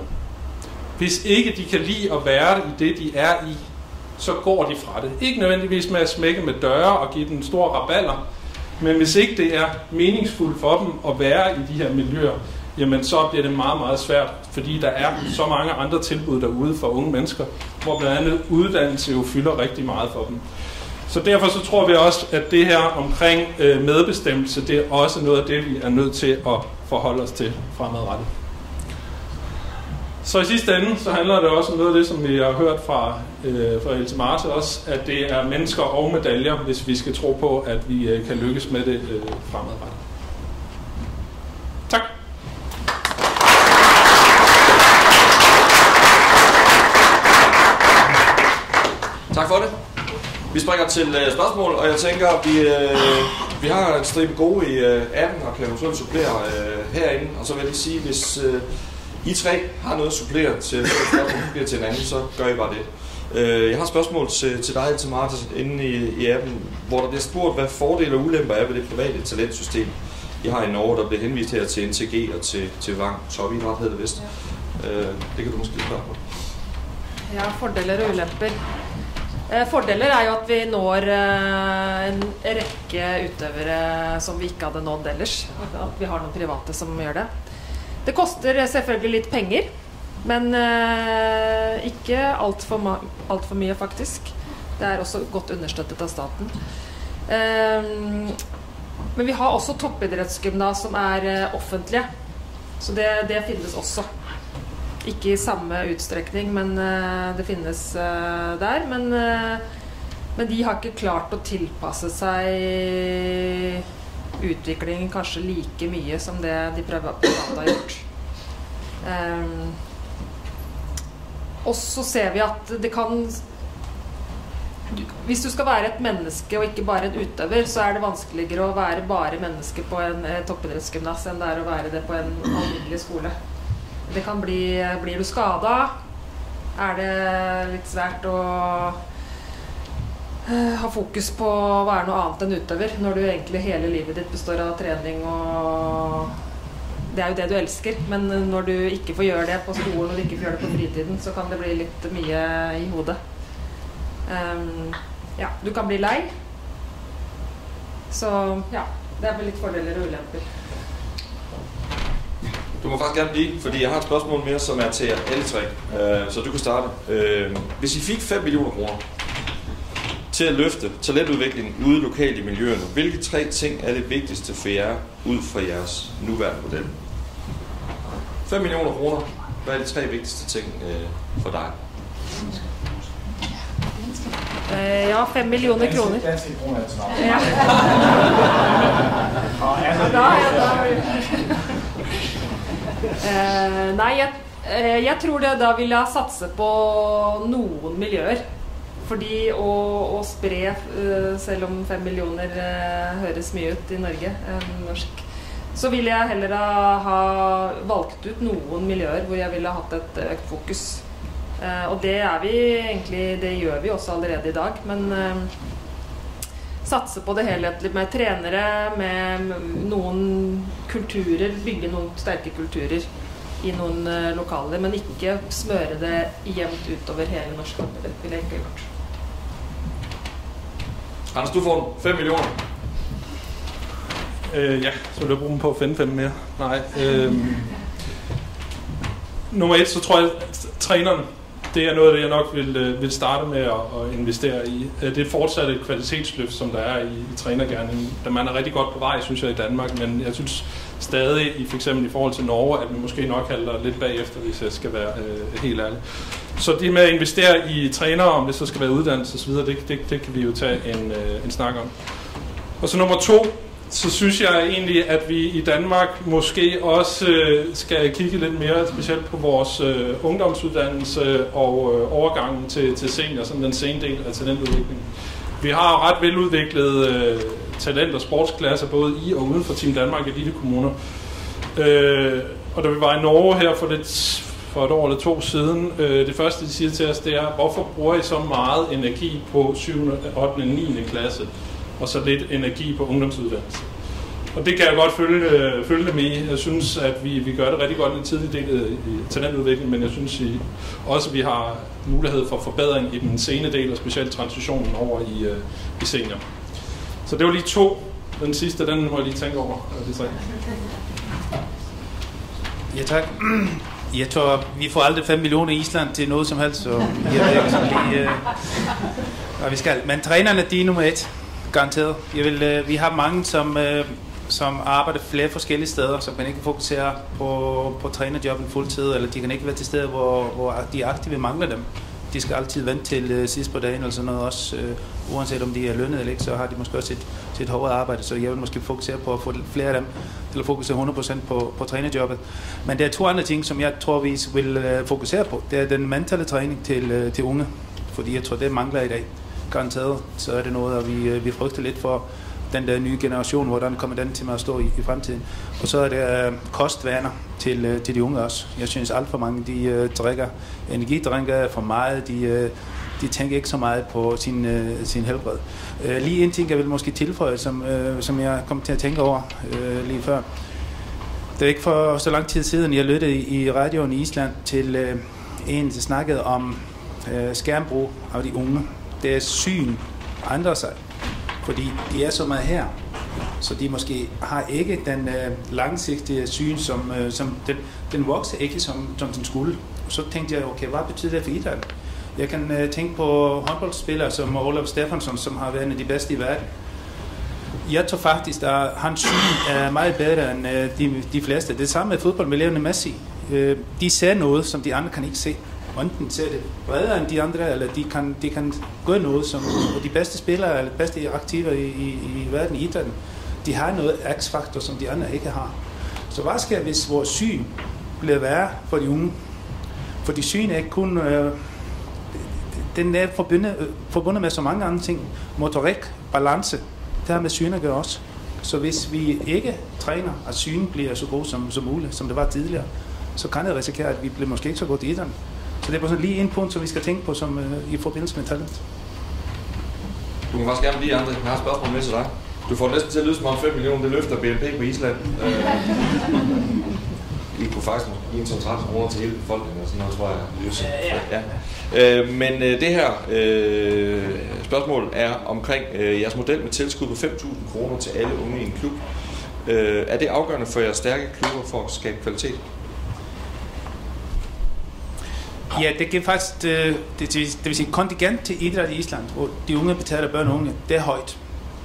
Hvis ikke de kan lide at være i det, de er i, så går de fra det. Ikke nødvendigvis med at smække med døre og give den store raballer, men hvis ikke det er meningsfuldt for dem at være i de her miljøer, jamen så bliver det meget, meget svært, fordi der er så mange andre tilbud derude for unge mennesker, hvor blandt andet uddannelse jo fylder rigtig meget for dem. Så derfor så tror vi også, at det her omkring øh, medbestemmelse, det er også noget af det, vi er nødt til at forholde os til fremadrettet. Så i sidste ende, så handler det også om noget af det, som vi har hørt fra, øh, fra Else Marte også, at det er mennesker og medaljer, hvis vi skal tro på, at vi øh, kan lykkes med det øh, fremadrettet. Tak. Tak for det. Vi springer til uh, spørgsmål, og jeg tænker, at vi, uh, vi har en stribe gode i uh, appen, og kan eventuelt supplere uh, herinde. Og så vil jeg lige sige, hvis uh, I tre har noget at supplere til spørgsmål, til en anden, så gør I bare det. Uh, jeg har et spørgsmål til, til dig, til Martin, inde i, i appen, hvor der bliver spurgt, hvad fordele og ulemper er ved det private talentsystem. I har i Norge, der bliver henvist her til NTG og til, til Vang. Topidræt hedder det vist. Ja. Uh, det kan du måske spørge på. Ja, fordeler og ulemper. Eh, fordeler er jo at vi når eh, en rekke utøvere som vi ikke hadde nådd ellers. At vi har noen private som gjør det. Det koster selvfølgelig litt penger, men eh, ikke altfor alt mye, faktisk. Det er også godt understøttet av staten. Eh, men vi har også toppidrettsgymnas som er eh, offentlige. Så det, det, finnes også. Ikke i samme utstrekning, men uh, det finnes uh, der. Men, eh, men, de har ikke klart å tilpasse seg utviklingen kanskje like mye som det de private har gjort. Um, og så ser vi at det kan hvis du skal være et menneske og ikke bare en utøver, så er det vanskeligere å være bare menneske på en toppidrettsgymnas enn det er å være det på en alminnelig skole. Det kan bli Blir du skada, er det litt svært å uh, ha fokus på å være noe annet enn utøver, når du egentlig hele livet ditt består av trening og det er jo det du elsker, men når du ikke får gjøre det på skolen og ikke får gjøre det på fritiden, så kan det bli litt mye i hodet. Um, ja, du kan bli lei. Så ja, det er vel litt fordeler og ulemper. Du må faktisk gerne blive, fordi jeg har et spørgsmål mere, som er til alle tre. Uh, så du kan starte. Uh, hvis I fik 5 millioner kroner til at løfte talentudviklingen ude lokalt i miljøerne, hvilke tre ting er det vigtigste for jer ud fra jeres nuværende model? 5 millioner kroner. Hvad er de tre vigtigste ting uh, for dig? Eh, ja, fem millioner kroner. Ja. da, ja, eh, nei, jeg, eh, jeg, tror det da vil jeg satse på noen miljøer. Fordi å, å spre, eh, selv om fem millioner eh, høres mye ut i Norge, eh, norsk, så ville jeg heller ha valgt ut noen miljøer hvor jeg ville hatt et økt fokus. Eh, og det er vi egentlig Det gjør vi også allerede i dag. Men satse på det helhetlig med trenere, med noen kulturer. Bygge noen sterke kulturer i noen uh, lokaler. Men ikke smøre det jevnt utover hele norsk Det ville jeg ikke gjort. Anders, du får fem millioner. Uh, ja, så vil jeg bruge dem på at finde fem mere. Nej. Uh, nummer et, så tror jeg, at træneren det er noget af det, jeg nok vil, øh, vil starte med at, at investere i. Øh, det er fortsat et kvalitetsløft, som der er i, i trænergærningen. Da man er rigtig godt på vej, synes jeg, i Danmark, men jeg synes stadig, i, for eksempel i forhold til Norge, at vi måske nok halter lidt bagefter, hvis jeg skal være øh, helt ærlig. Så det med at investere i trænere, om det så skal være uddannelse osv., det, det, det kan vi jo tage en, øh, en snak om. Og så nummer to, så synes jeg egentlig, at vi i Danmark måske også øh, skal kigge lidt mere specielt på vores øh, ungdomsuddannelse og øh, overgangen til, til senior, sådan den sene del af talentudviklingen. Vi har ret veludviklet øh, talent- og sportsklasser både i og uden for Team Danmark i lille kommuner. Øh, og da vi var i Norge her for lidt for et år eller to siden, øh, det første de siger til os, det er, hvorfor bruger I så meget energi på 7., 8. 9. klasse? Og så lidt energi på ungdomsuddannelse. Og det kan jeg godt følge, øh, følge dem i. Jeg synes, at vi, vi gør det rigtig godt i tidlig del øh, i talentudviklingen, men jeg synes I, også, at vi har mulighed for forbedring i den sene del, og specielt transitionen over i, øh, i senior. Så det var lige to. Den sidste, den må jeg lige tænke over. De tre. Ja, tak. Jeg tror, vi får aldrig 5 millioner i Island til noget som helst, så jeg ved ikke, lige, øh, hvad vi skal. Men trænerne, de er nummer et. Garanteret. Jeg vil, øh, vi har mange, som, øh, som arbejder flere forskellige steder, som kan ikke fokusere på, på trænerjobben fuldtid, eller de kan ikke være til steder, hvor, hvor de aktive mangler dem. De skal altid vente til øh, sidst på dagen eller sådan noget også, øh, uanset om de er lønnet eller ikke, så har de måske også et, et hårdt arbejde, så jeg vil måske fokusere på at få flere af dem til at fokusere 100% på, på trænerjobbet. Men der er to andre ting, som jeg tror, vi vil øh, fokusere på. Det er den mentale træning til, øh, til unge, fordi jeg tror, det mangler i dag garanteret, så er det noget, at vi, øh, vi frygter lidt for den der nye generation, hvordan kommer den til at stå i, i fremtiden. Og så er det øh, kostvaner til, øh, til de unge også. Jeg synes alt for mange, de uh, drikker energidrinker for meget, de, uh, de tænker ikke så meget på sin, uh, sin helbred. Uh, lige en ting, jeg vil måske tilføje, som, uh, som jeg kom til at tænke over uh, lige før. Det er ikke for så lang tid siden, jeg lyttede i, i radioen i Island til uh, en, der snakkede om uh, skærmbrug af de unge deres syn ændrer sig, fordi de er så meget her. Så de måske har ikke den øh, langsigtede syn, som, øh, som den, den vokser ikke som, som den skulle. Så tænkte jeg, okay, hvad betyder det for idræt? Jeg kan øh, tænke på håndboldspillere som Olaf Stefansson, som har været en af de bedste i verden. Jeg tror faktisk, at hans syn er meget bedre end øh, de, de fleste. Det samme med fodbold med Lionel Messi. Øh, de ser noget, som de andre kan ikke se ånden til det bredere end de andre, eller de kan, de kan gøre noget, som og de bedste spillere, eller de bedste aktiver i, i, i verden i idrætten, de har noget x-faktor, som de andre ikke har. Så hvad sker, hvis vores syn bliver værre for de unge? For de syn er ikke kun... Øh, den er forbundet, øh, forbundet med så mange andre ting. Motorik, balance, det har med syn at gøre også. Så hvis vi ikke træner, at synen bliver så god som, som muligt, som det var tidligere, så kan det risikere, at vi bliver måske ikke så godt i den. Så det er sådan lige en punkt, som vi skal tænke på som, uh, i forbindelse med talent. Du kan faktisk gerne blive andre. Jeg har et spørgsmål med til dig. Du får næsten til at lyde som om 5 millioner, det løfter BNP på Island. Uh, I kunne faktisk give en 30 kroner til hele befolkningen, og sådan noget, tror jeg. Ja, ja. ja. Øh, men øh, det her øh, spørgsmål er omkring øh, jeres model med tilskud på 5.000 kroner til alle unge i en klub. Øh, er det afgørende for jeres stærke klubber for at skabe kvalitet? Ja, det giver faktisk, øh, det, det, det vil sige, kontingent til idræt i Island, hvor de unge betaler børn og unge, det er højt.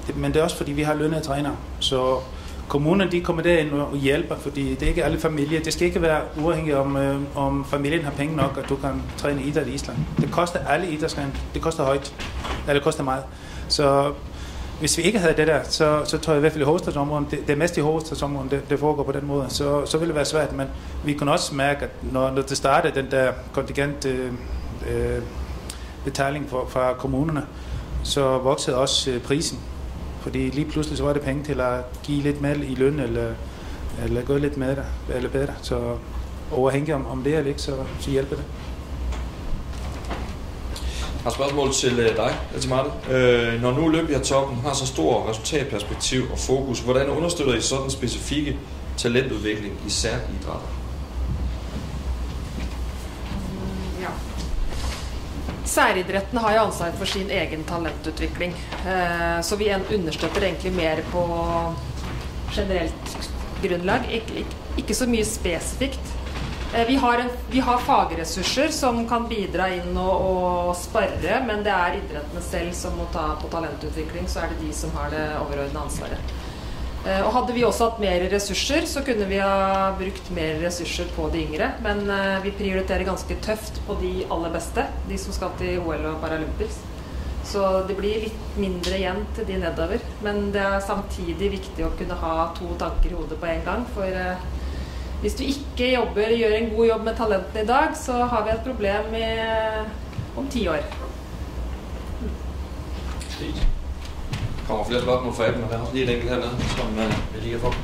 Det, men det er også fordi, vi har lønnede trænere. Så kommunerne de kommer derind og hjælper, fordi det er ikke alle familier. Det skal ikke være uafhængigt om, øh, om familien har penge nok, at du kan træne idræt i Island. Det koster alle idrætsgrene. Det koster højt. Eller det koster meget. Så hvis vi ikke havde det der, så, så tror jeg i hvert fald i hovedstadsområdet, det, det er mest i hovedstadsområdet, det, det foregår på den måde, så, så ville det være svært, men vi kunne også mærke, at når, når det startede den der kontingent øh, øh, betaling for, fra kommunerne, så voksede også øh, prisen, fordi lige pludselig så var det penge til at give lidt mere i løn, eller, eller gå lidt med eller bedre, så overhænge om, om det eller ikke, så, så hjælper det har spørgsmål til øh, dig, til Martin. Øh, når nu Olympiatoppen har så stor resultatperspektiv og fokus, hvordan understøtter I sådan specifikke talentudvikling i særidrætter? Mm, ja. Særidretten har jo ansvar for sin egen talentutvikling, eh, så vi understøtter egentlig mer på generelt grunnlag, ikke, ikke så mye spesifikt. Eh, vi har, en, vi har, fagressurser som kan bidra inn og, og sparre, men det er idrettene selv som må ta på talentutvikling. Så er det de som har det overordnede ansvaret. Eh, og hadde vi også hatt mer ressurser, så kunne vi ha brukt mer ressurser på de yngre. Men eh, vi prioriterer ganske tøft på de aller beste, de som skal til OL og Paralympics. Så det blir litt mindre igjen til de nedover. Men det er samtidig viktig å kunne ha to tanker i hodet på en gang. For eh, hvis du ikke jobber, gjør en god jobb med talentene i dag, så har vi et problem med, om ti år. kommer flere spørgsmål fra appen, og der er lige et enkelt hernede, som uh, vi lige få.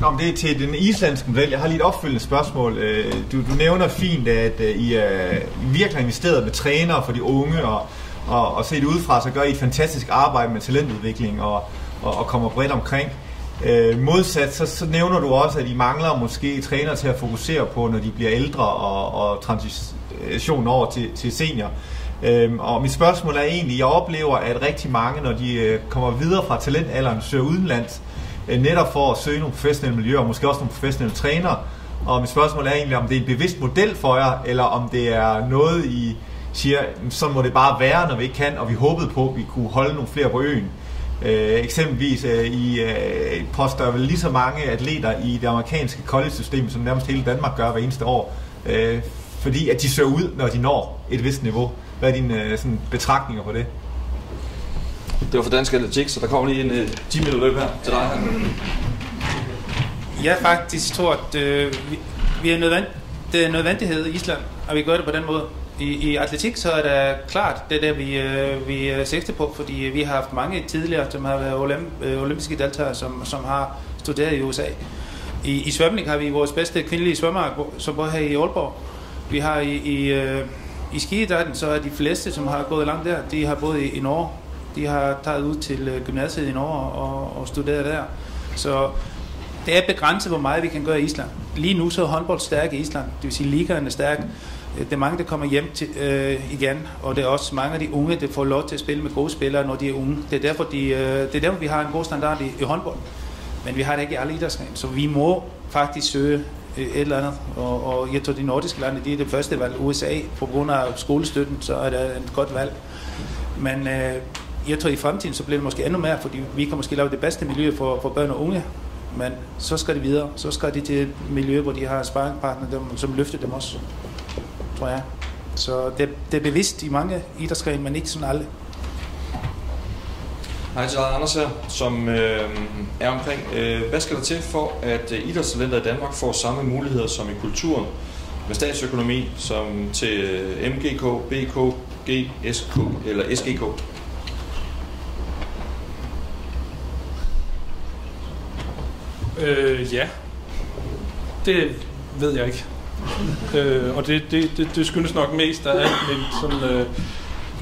Nå, men det er til den islandske model. Jeg har lige et opfølgende spørgsmål. Øh, du, du nævner fint, at øh, I er virkelig har investeret med trænere for de unge, og, og, og set udefra, så gør I et fantastisk arbejde med talentudvikling og, og, og kommer bredt omkring. Øh, modsat, så, så nævner du også, at I mangler måske træner til at fokusere på, når de bliver ældre og, og transition over til, til senior. Øhm, og mit spørgsmål er egentlig, jeg oplever, at rigtig mange, når de øh, kommer videre fra talentalderen, søger udenlands, øh, netop for at søge nogle professionelle miljøer, og måske også nogle professionelle trænere. Og mit spørgsmål er egentlig, om det er en bevidst model for jer, eller om det er noget, I siger, så må det bare være, når vi ikke kan, og vi håbede på, at vi kunne holde nogle flere på øen. Øh, eksempelvis øh, i øh, poster vel lige så mange atleter i det amerikanske college-system, som nærmest hele Danmark gør hver eneste år, øh, fordi at de søger ud, når de når et vist niveau. Hvad er dine øh, sådan, betragtninger på det? Det var for dansk atletik, så der kommer lige en øh, 10 minutter løb her til dig her. Jeg faktisk tror, at øh, vi, vi er nødvend, det er nødvendighed i Island, at vi gør det på den måde. I, I atletik så er det klart, det der vi, øh, vi øh, sigter på, fordi øh, vi har haft mange tidligere, som har været olymp, øh, olympiske deltagere, som, som har studeret i USA. I, i svømning har vi vores bedste kvindelige svømmer, som bor her i Aalborg. Vi har i, i, øh, i skiidrætten, så er de fleste, som har gået langt der, de har boet i, i Norge. De har taget ud til øh, gymnasiet i Norge og, og studeret der. Så det er begrænset, hvor meget vi kan gøre i Island. Lige nu så er håndbold stærk i Island, det vil sige, ligaen er stærk. Øh, det er mange, der kommer hjem til, øh, igen, og det er også mange af de unge, der får lov til at spille med gode spillere, når de er unge. Det er derfor, de, øh, det er derfor vi har en god standard i, i håndbold. Men vi har det ikke i alle idrætsgrene, så vi må faktisk søge øh, et eller andet. Og, og jeg tror, de nordiske lande, de er det første valg. USA, på grund af skolestøtten, så er det et godt valg. Men øh, jeg tror i fremtiden, så bliver det måske endnu mere, fordi vi kan måske lave det bedste miljø for, for børn og unge, men så skal de videre. Så skal de til et miljø, hvor de har sparringpartner, som løfter dem også, tror jeg. Så det, det er bevidst i mange idrætsgrene, men ikke sådan alle. Hej til Anders her, som øh, er omkring, øh, hvad skal der til for, at øh, idrætstalenter i Danmark får samme muligheder som i kulturen, med statsøkonomi, som til øh, MGK, BK, G, SK eller SGK? Øh, ja. Det ved jeg ikke øh, og det, det, det, det skyldes nok mest af alt med sådan, øh,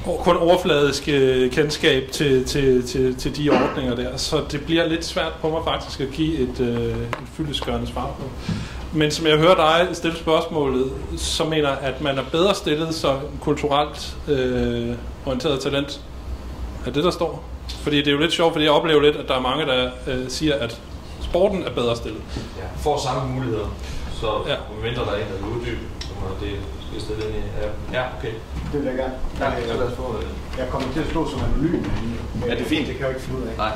kun overfladisk øh, kendskab til, til, til, til de ordninger der. Så det bliver lidt svært på mig faktisk at give et, øh, et fyldesgørende svar på. Men som jeg hører dig stille spørgsmålet, så mener at man er bedre stillet som kulturelt øh, orienteret talent. Er det, der står? Fordi det er jo lidt sjovt, fordi jeg oplever lidt, at der er mange, der øh, siger, at sporten er bedre stillet. Ja, får samme muligheder. Så ja. mindre der er en, der vil uddybe, så må det skal stille ind i. Ja, ja okay. Det vil jeg gerne. Ja, ja, lad os få det. Jeg kommer til at stå som anonym. Ja, det er fint. Det kan jeg jo ikke finde ud af. Nej.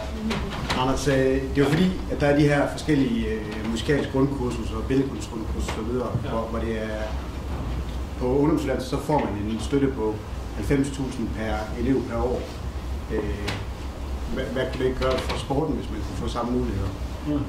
Anders, øh, det er jo fordi, at der er de her forskellige øh, musikalske grundkursus og billedkunstgrundkursus osv., ja. hvor, hvor det er på ungdomsuddannelsen, så får man en støtte på 90.000 per elev per år. Øh, hvad, hvad kan det gøre for sporten, hvis man kunne få samme muligheder? Mm.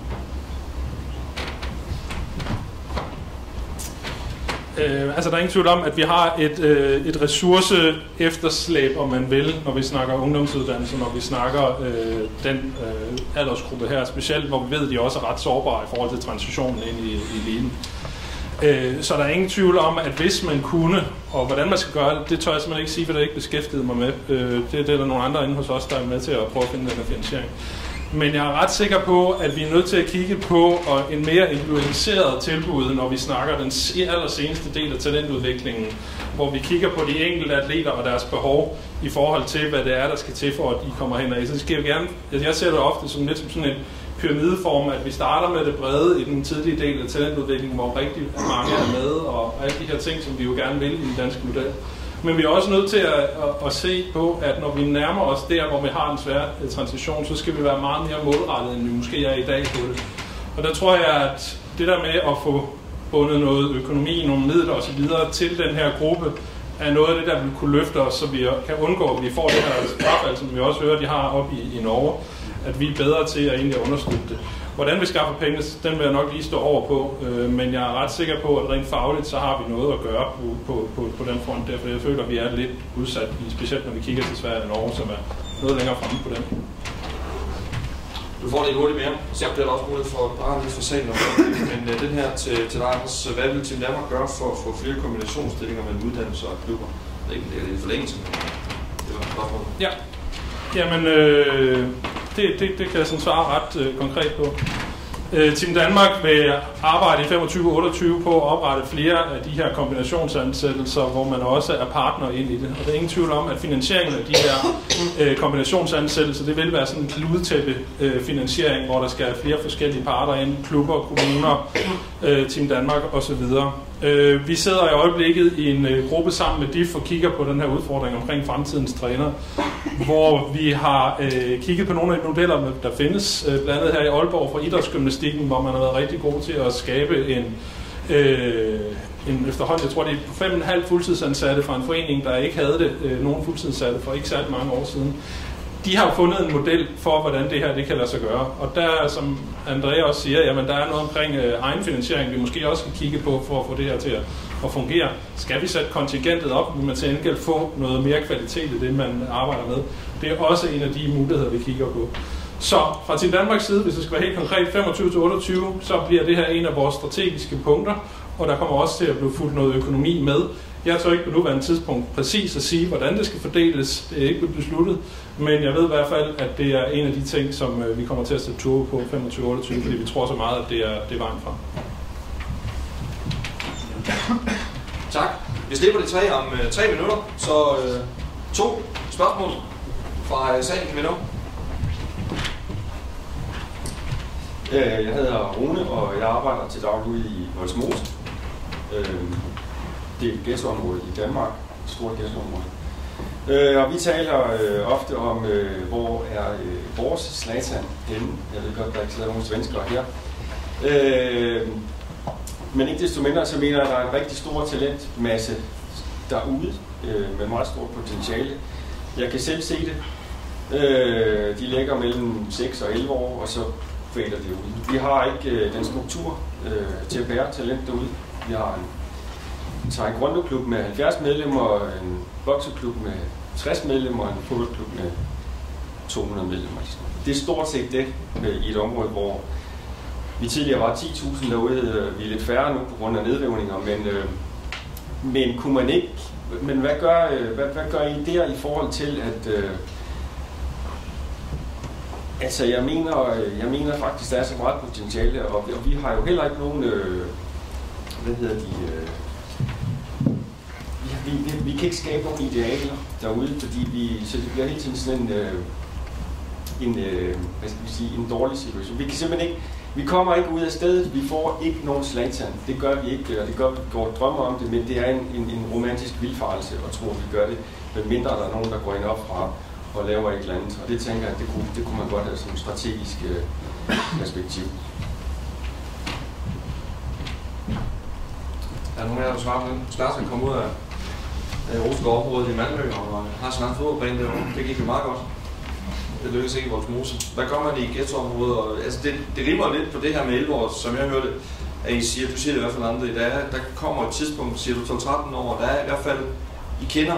Øh, altså, der er ingen tvivl om, at vi har et, øh, et ressource efterslæb, om man vil, når vi snakker ungdomsuddannelse, når vi snakker øh, den øh, aldersgruppe her, specielt hvor vi ved, at de også er ret sårbare i forhold til transitionen ind i, i livet. Øh, så der er ingen tvivl om, at hvis man kunne, og hvordan man skal gøre det, det tør jeg simpelthen ikke sige, for det er ikke beskæftiget mig med. Øh, det, det er der nogle andre inde hos os, der er med til at prøve at finde den her finansiering. Men jeg er ret sikker på, at vi er nødt til at kigge på en mere individualiseret tilbud, når vi snakker den allerseneste del af talentudviklingen, hvor vi kigger på de enkelte atleter og deres behov i forhold til, hvad det er, der skal til for, at de kommer hen. Så skal jeg gerne, altså, jeg ser det ofte som lidt som sådan en pyramideform, at vi starter med det brede i den tidlige del af talentudviklingen, hvor rigtig mange er med, og alle de her ting, som vi jo gerne vil i den danske model. Men vi er også nødt til at, at, at se på, at når vi nærmer os der, hvor vi har en svær øh, transition, så skal vi være meget mere målrettet, end vi måske er i dag på det. Og der tror jeg, at det der med at få bundet noget økonomi, nogle midler osv. til den her gruppe, er noget af det, der vil kunne løfte os, så vi kan undgå, at vi får det her frafald, altså, som vi også hører, de har op i, i Norge, at vi er bedre til at egentlig understøtte det. Hvordan vi skaffer penge, den vil jeg nok lige stå over på, øh, men jeg er ret sikker på, at rent fagligt, så har vi noget at gøre på, på, på, på den front der, for jeg føler, at vi er lidt udsat, specielt når vi kigger til Sverige og Norge, som er noget længere fremme på den. Du får lidt hurtigt mere, så bliver der også mulighed for bare lidt for salen. Men uh, den her til, til dig, Anders, hvad vil Team Danmark gøre for at få flere kombinationsstillinger mellem uddannelser og klubber? Det er ikke det lidt forlængelse, men det var spørgsmålet. Ja, jamen øh, det, det, det kan jeg sådan svare ret øh, konkret på. Øh, Team Danmark vil arbejde i 25-28 på at oprette flere af de her kombinationsansættelser, hvor man også er partner ind i det. Og der er ingen tvivl om, at finansieringen af de her øh, kombinationsansættelser, det vil være sådan en kludetæppe øh, finansiering, hvor der skal flere forskellige parter ind, klubber, kommuner, Team Danmark osv. Vi sidder i øjeblikket i en gruppe sammen med DIF og kigger på den her udfordring omkring fremtidens træner, hvor vi har kigget på nogle af de modeller, der findes, blandt andet her i Aalborg fra journalistikken, hvor man har været rigtig god til at skabe en, øh, en efterhånden, jeg tror det er fem og en halv fuldtidsansatte fra en forening, der ikke havde det, øh, nogen fuldtidsansatte for ikke særlig mange år siden de har fundet en model for, hvordan det her det kan lade sig gøre. Og der, som Andrea også siger, jamen der er noget omkring øh, egenfinansiering, vi måske også skal kigge på for at få det her til at, at fungere. Skal vi sætte kontingentet op, vil man til gengæld få noget mere kvalitet i det, man arbejder med. Det er også en af de muligheder, vi kigger på. Så fra til Danmarks side, hvis det skal være helt konkret, 25-28, så bliver det her en af vores strategiske punkter, og der kommer også til at blive fuldt noget økonomi med. Jeg tror ikke på nuværende tidspunkt præcis at sige, hvordan det skal fordeles. Det er ikke blevet besluttet. Men jeg ved i hvert fald, at det er en af de ting, som øh, vi kommer til at sætte tur på 25-28, fordi vi tror så meget, at det er, det er vejen frem. Tak. Vi slipper det tre om uh, tre minutter, så øh, to spørgsmål fra salen kan vi nå. Øh, jeg hedder Rune, og jeg arbejder til daglig i Voldsmose. Øh, det er et ghettoområde i Danmark, et stort ghettoområde. Øh, og vi taler ofte om, hvor er vores Slatan henne. Jeg ved godt, der ikke sidder nogen svenskere her. Men ikke desto mindre, så mener jeg, at der er en rigtig stor talentmasse derude med meget stort potentiale. Jeg kan selv se det. De ligger mellem 6 og 11 år, og så fader det ud. Vi har ikke øh, den struktur øh, til at bære talent derude. Vi har en taekwondo-klub med 70 medlemmer, en bokseklub med 60 medlemmer og en fodboldklub med 200 medlemmer. Det er stort set det øh, i et område, hvor vi tidligere var 10.000 derude. Vi er lidt færre nu på grund af nedrivninger, men, øh, men kunne man ikke... Men hvad gør, øh, hvad, hvad gør I der i forhold til, at... Øh, altså, jeg mener, jeg mener faktisk, der er så meget potentiale, og, og vi har jo heller ikke nogen... Øh, hvad hedder de... Øh, vi, vi, vi kan ikke skabe nogen idealer derude, fordi vi, så det bliver hele tiden sådan en, øh, en, øh, hvad skal vi sige, en dårlig situation. Vi kan simpelthen ikke, vi kommer ikke ud af stedet, vi får ikke nogen slagtand. Det gør vi ikke, og det gør vi går drømmer om det, men det er en, en, en romantisk vilfarelse at tro, at vi gør det, mindre der er nogen, der går ind op fra og laver et eller andet. Og det tænker jeg, det kunne, det kunne man godt have som strategisk øh, perspektiv. Er der nogen af jer, der svarer på den? Starten kom ud af Rosengård området i Malmø og har sådan en fodboldbane derovre. Det gik jo meget godt. Det lykkedes ikke i vores mose. Hvad gør man i ghettoområdet? Og, altså det, det rimer lidt på det her med 11 år, som jeg hørte, at I siger, du siger det i hvert fald andet der, dag, der kommer et tidspunkt, siger du 12-13 år, der er i hvert fald, I kender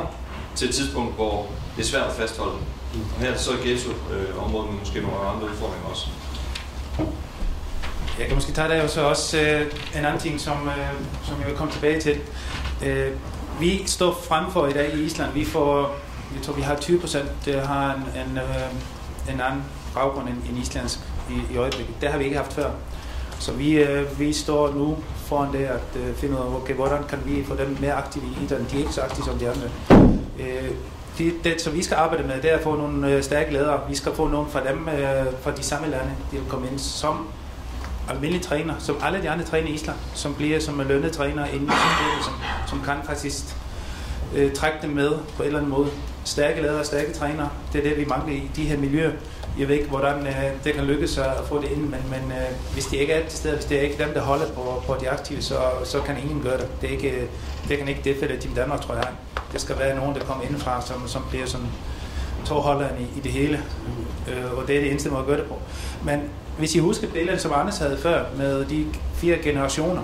til et tidspunkt, hvor det er svært at fastholde. Og her er så ghetto-området, øh, men måske nogle andre udfordringer også. Jeg kan måske tage der jo så også øh, en anden ting, som, øh, som jeg vil komme tilbage til. Øh, vi står frem for i dag i Island. Vi får, jeg tror vi har 20 procent, der har en, en, øh, en anden baggrund end, end islandsk i, i øjeblikket. Det har vi ikke haft før. Så vi, øh, vi står nu foran det at øh, finde ud af, okay, hvordan kan vi få dem mere aktive i idrætten. De er ikke så aktive som de andre. Øh, det, det, som vi skal arbejde med, det er at få nogle øh, stærke ledere. Vi skal få nogle fra dem, øh, fra de samme lande, de vil komme ind som almindelige træner, som alle de andre træner i Island, som bliver som lønnet træner inden i systemet, som, som kan faktisk øh, trække dem med på en eller anden måde. Stærke ledere, stærke trænere, det er det, vi mangler i de her miljøer. Jeg ved ikke, hvordan øh, det kan lykkes at få det ind, men, men øh, hvis de ikke er til stede, hvis det er ikke dem, der holder på, på de aktive, så, så kan ingen gøre det. Det, er ikke, øh, det kan ikke det Team Danmark, tror jeg. Det skal være nogen, der kommer indenfra, som, som bliver sådan tårholderen i, i det hele. Øh, og det er det eneste måde at gøre det på. Men hvis I husker billedet, som Anders havde før, med de fire generationer,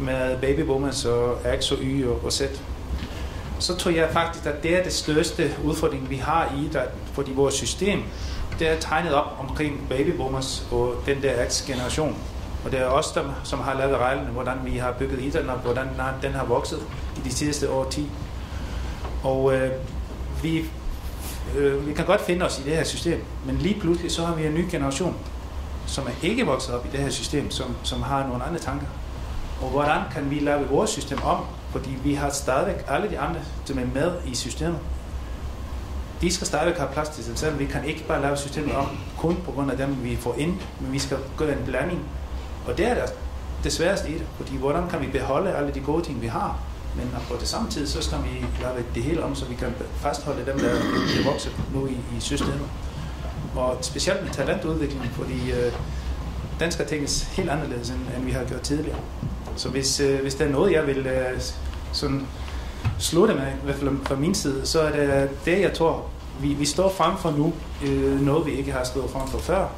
med baby boomers og X og Y og, og Z, så tror jeg faktisk, at det er det største udfordring, vi har i idrætten, fordi vores system, det er tegnet op omkring baby boomers og den der X-generation. Og det er os, der, som har lavet reglerne, hvordan vi har bygget idrætten op, hvordan den har vokset i de sidste år 10. Og øh, vi, øh, vi kan godt finde os i det her system, men lige pludselig så har vi en ny generation, som er ikke vokset op i det her system, som, som har nogle andre tanker. Og hvordan kan vi lave vores system om? Fordi vi har stadigvæk alle de andre, som er med i systemet. De skal stadigvæk have plads til sig selv. Vi kan ikke bare lave systemet om, kun på grund af dem, vi får ind, men vi skal gøre en blanding. Og det er det, det sværeste i det, fordi hvordan kan vi beholde alle de gode ting, vi har, men på det samme tid, så skal vi lave det hele om, så vi kan fastholde dem, der er vokset nu i, i systemet og specielt med talentudvikling, fordi øh, den skal tænkes helt anderledes, end, end vi har gjort tidligere. Så hvis, øh, hvis der er noget, jeg vil øh, sådan slutte med, i hvert fald fra min side, så er det øh, det, jeg tror, vi, vi står frem for nu, øh, noget vi ikke har stået frem for før.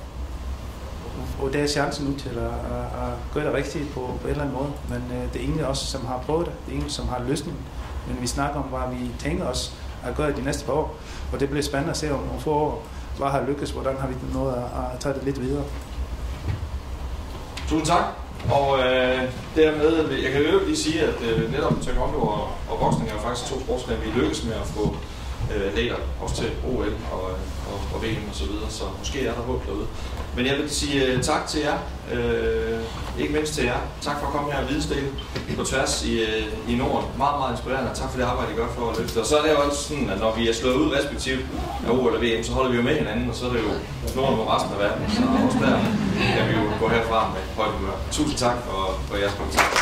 Og det er chancen nu til at, at, at gøre det rigtigt på, på en eller anden måde. Men øh, det er ingen af os, som har prøvet det. Det er ingen, som har løsningen. Men vi snakker om, hvad vi tænker os at gøre de næste par år. Og det bliver spændende at se om nogle få år, hvad har lykkes, hvordan har vi nået at, at tage det lidt videre. Tusind tak. Og øh, dermed, jeg kan jo lige sige, at øh, netop taekwondo og, og boksning er faktisk to sportsgrene, vi lykkes med at få øh, lægger, også til OL og, og, og VM og så videre, så måske er der håb derude. Men jeg vil sige øh, tak til jer, øh, ikke mindst til jer. Tak for at komme her og videstille på tværs i, øh, i Norden. Meget, meget inspirerende. Tak for det arbejde, I gør for at løfte. Og så er det jo også sådan, at når vi er slået ud respektivt af OL og VM, så holder vi jo med hinanden, og så er det jo Norden mod resten af verden. Så også der kan vi jo gå herfra med højt humør. Tusind tak for, for jeres kontakt.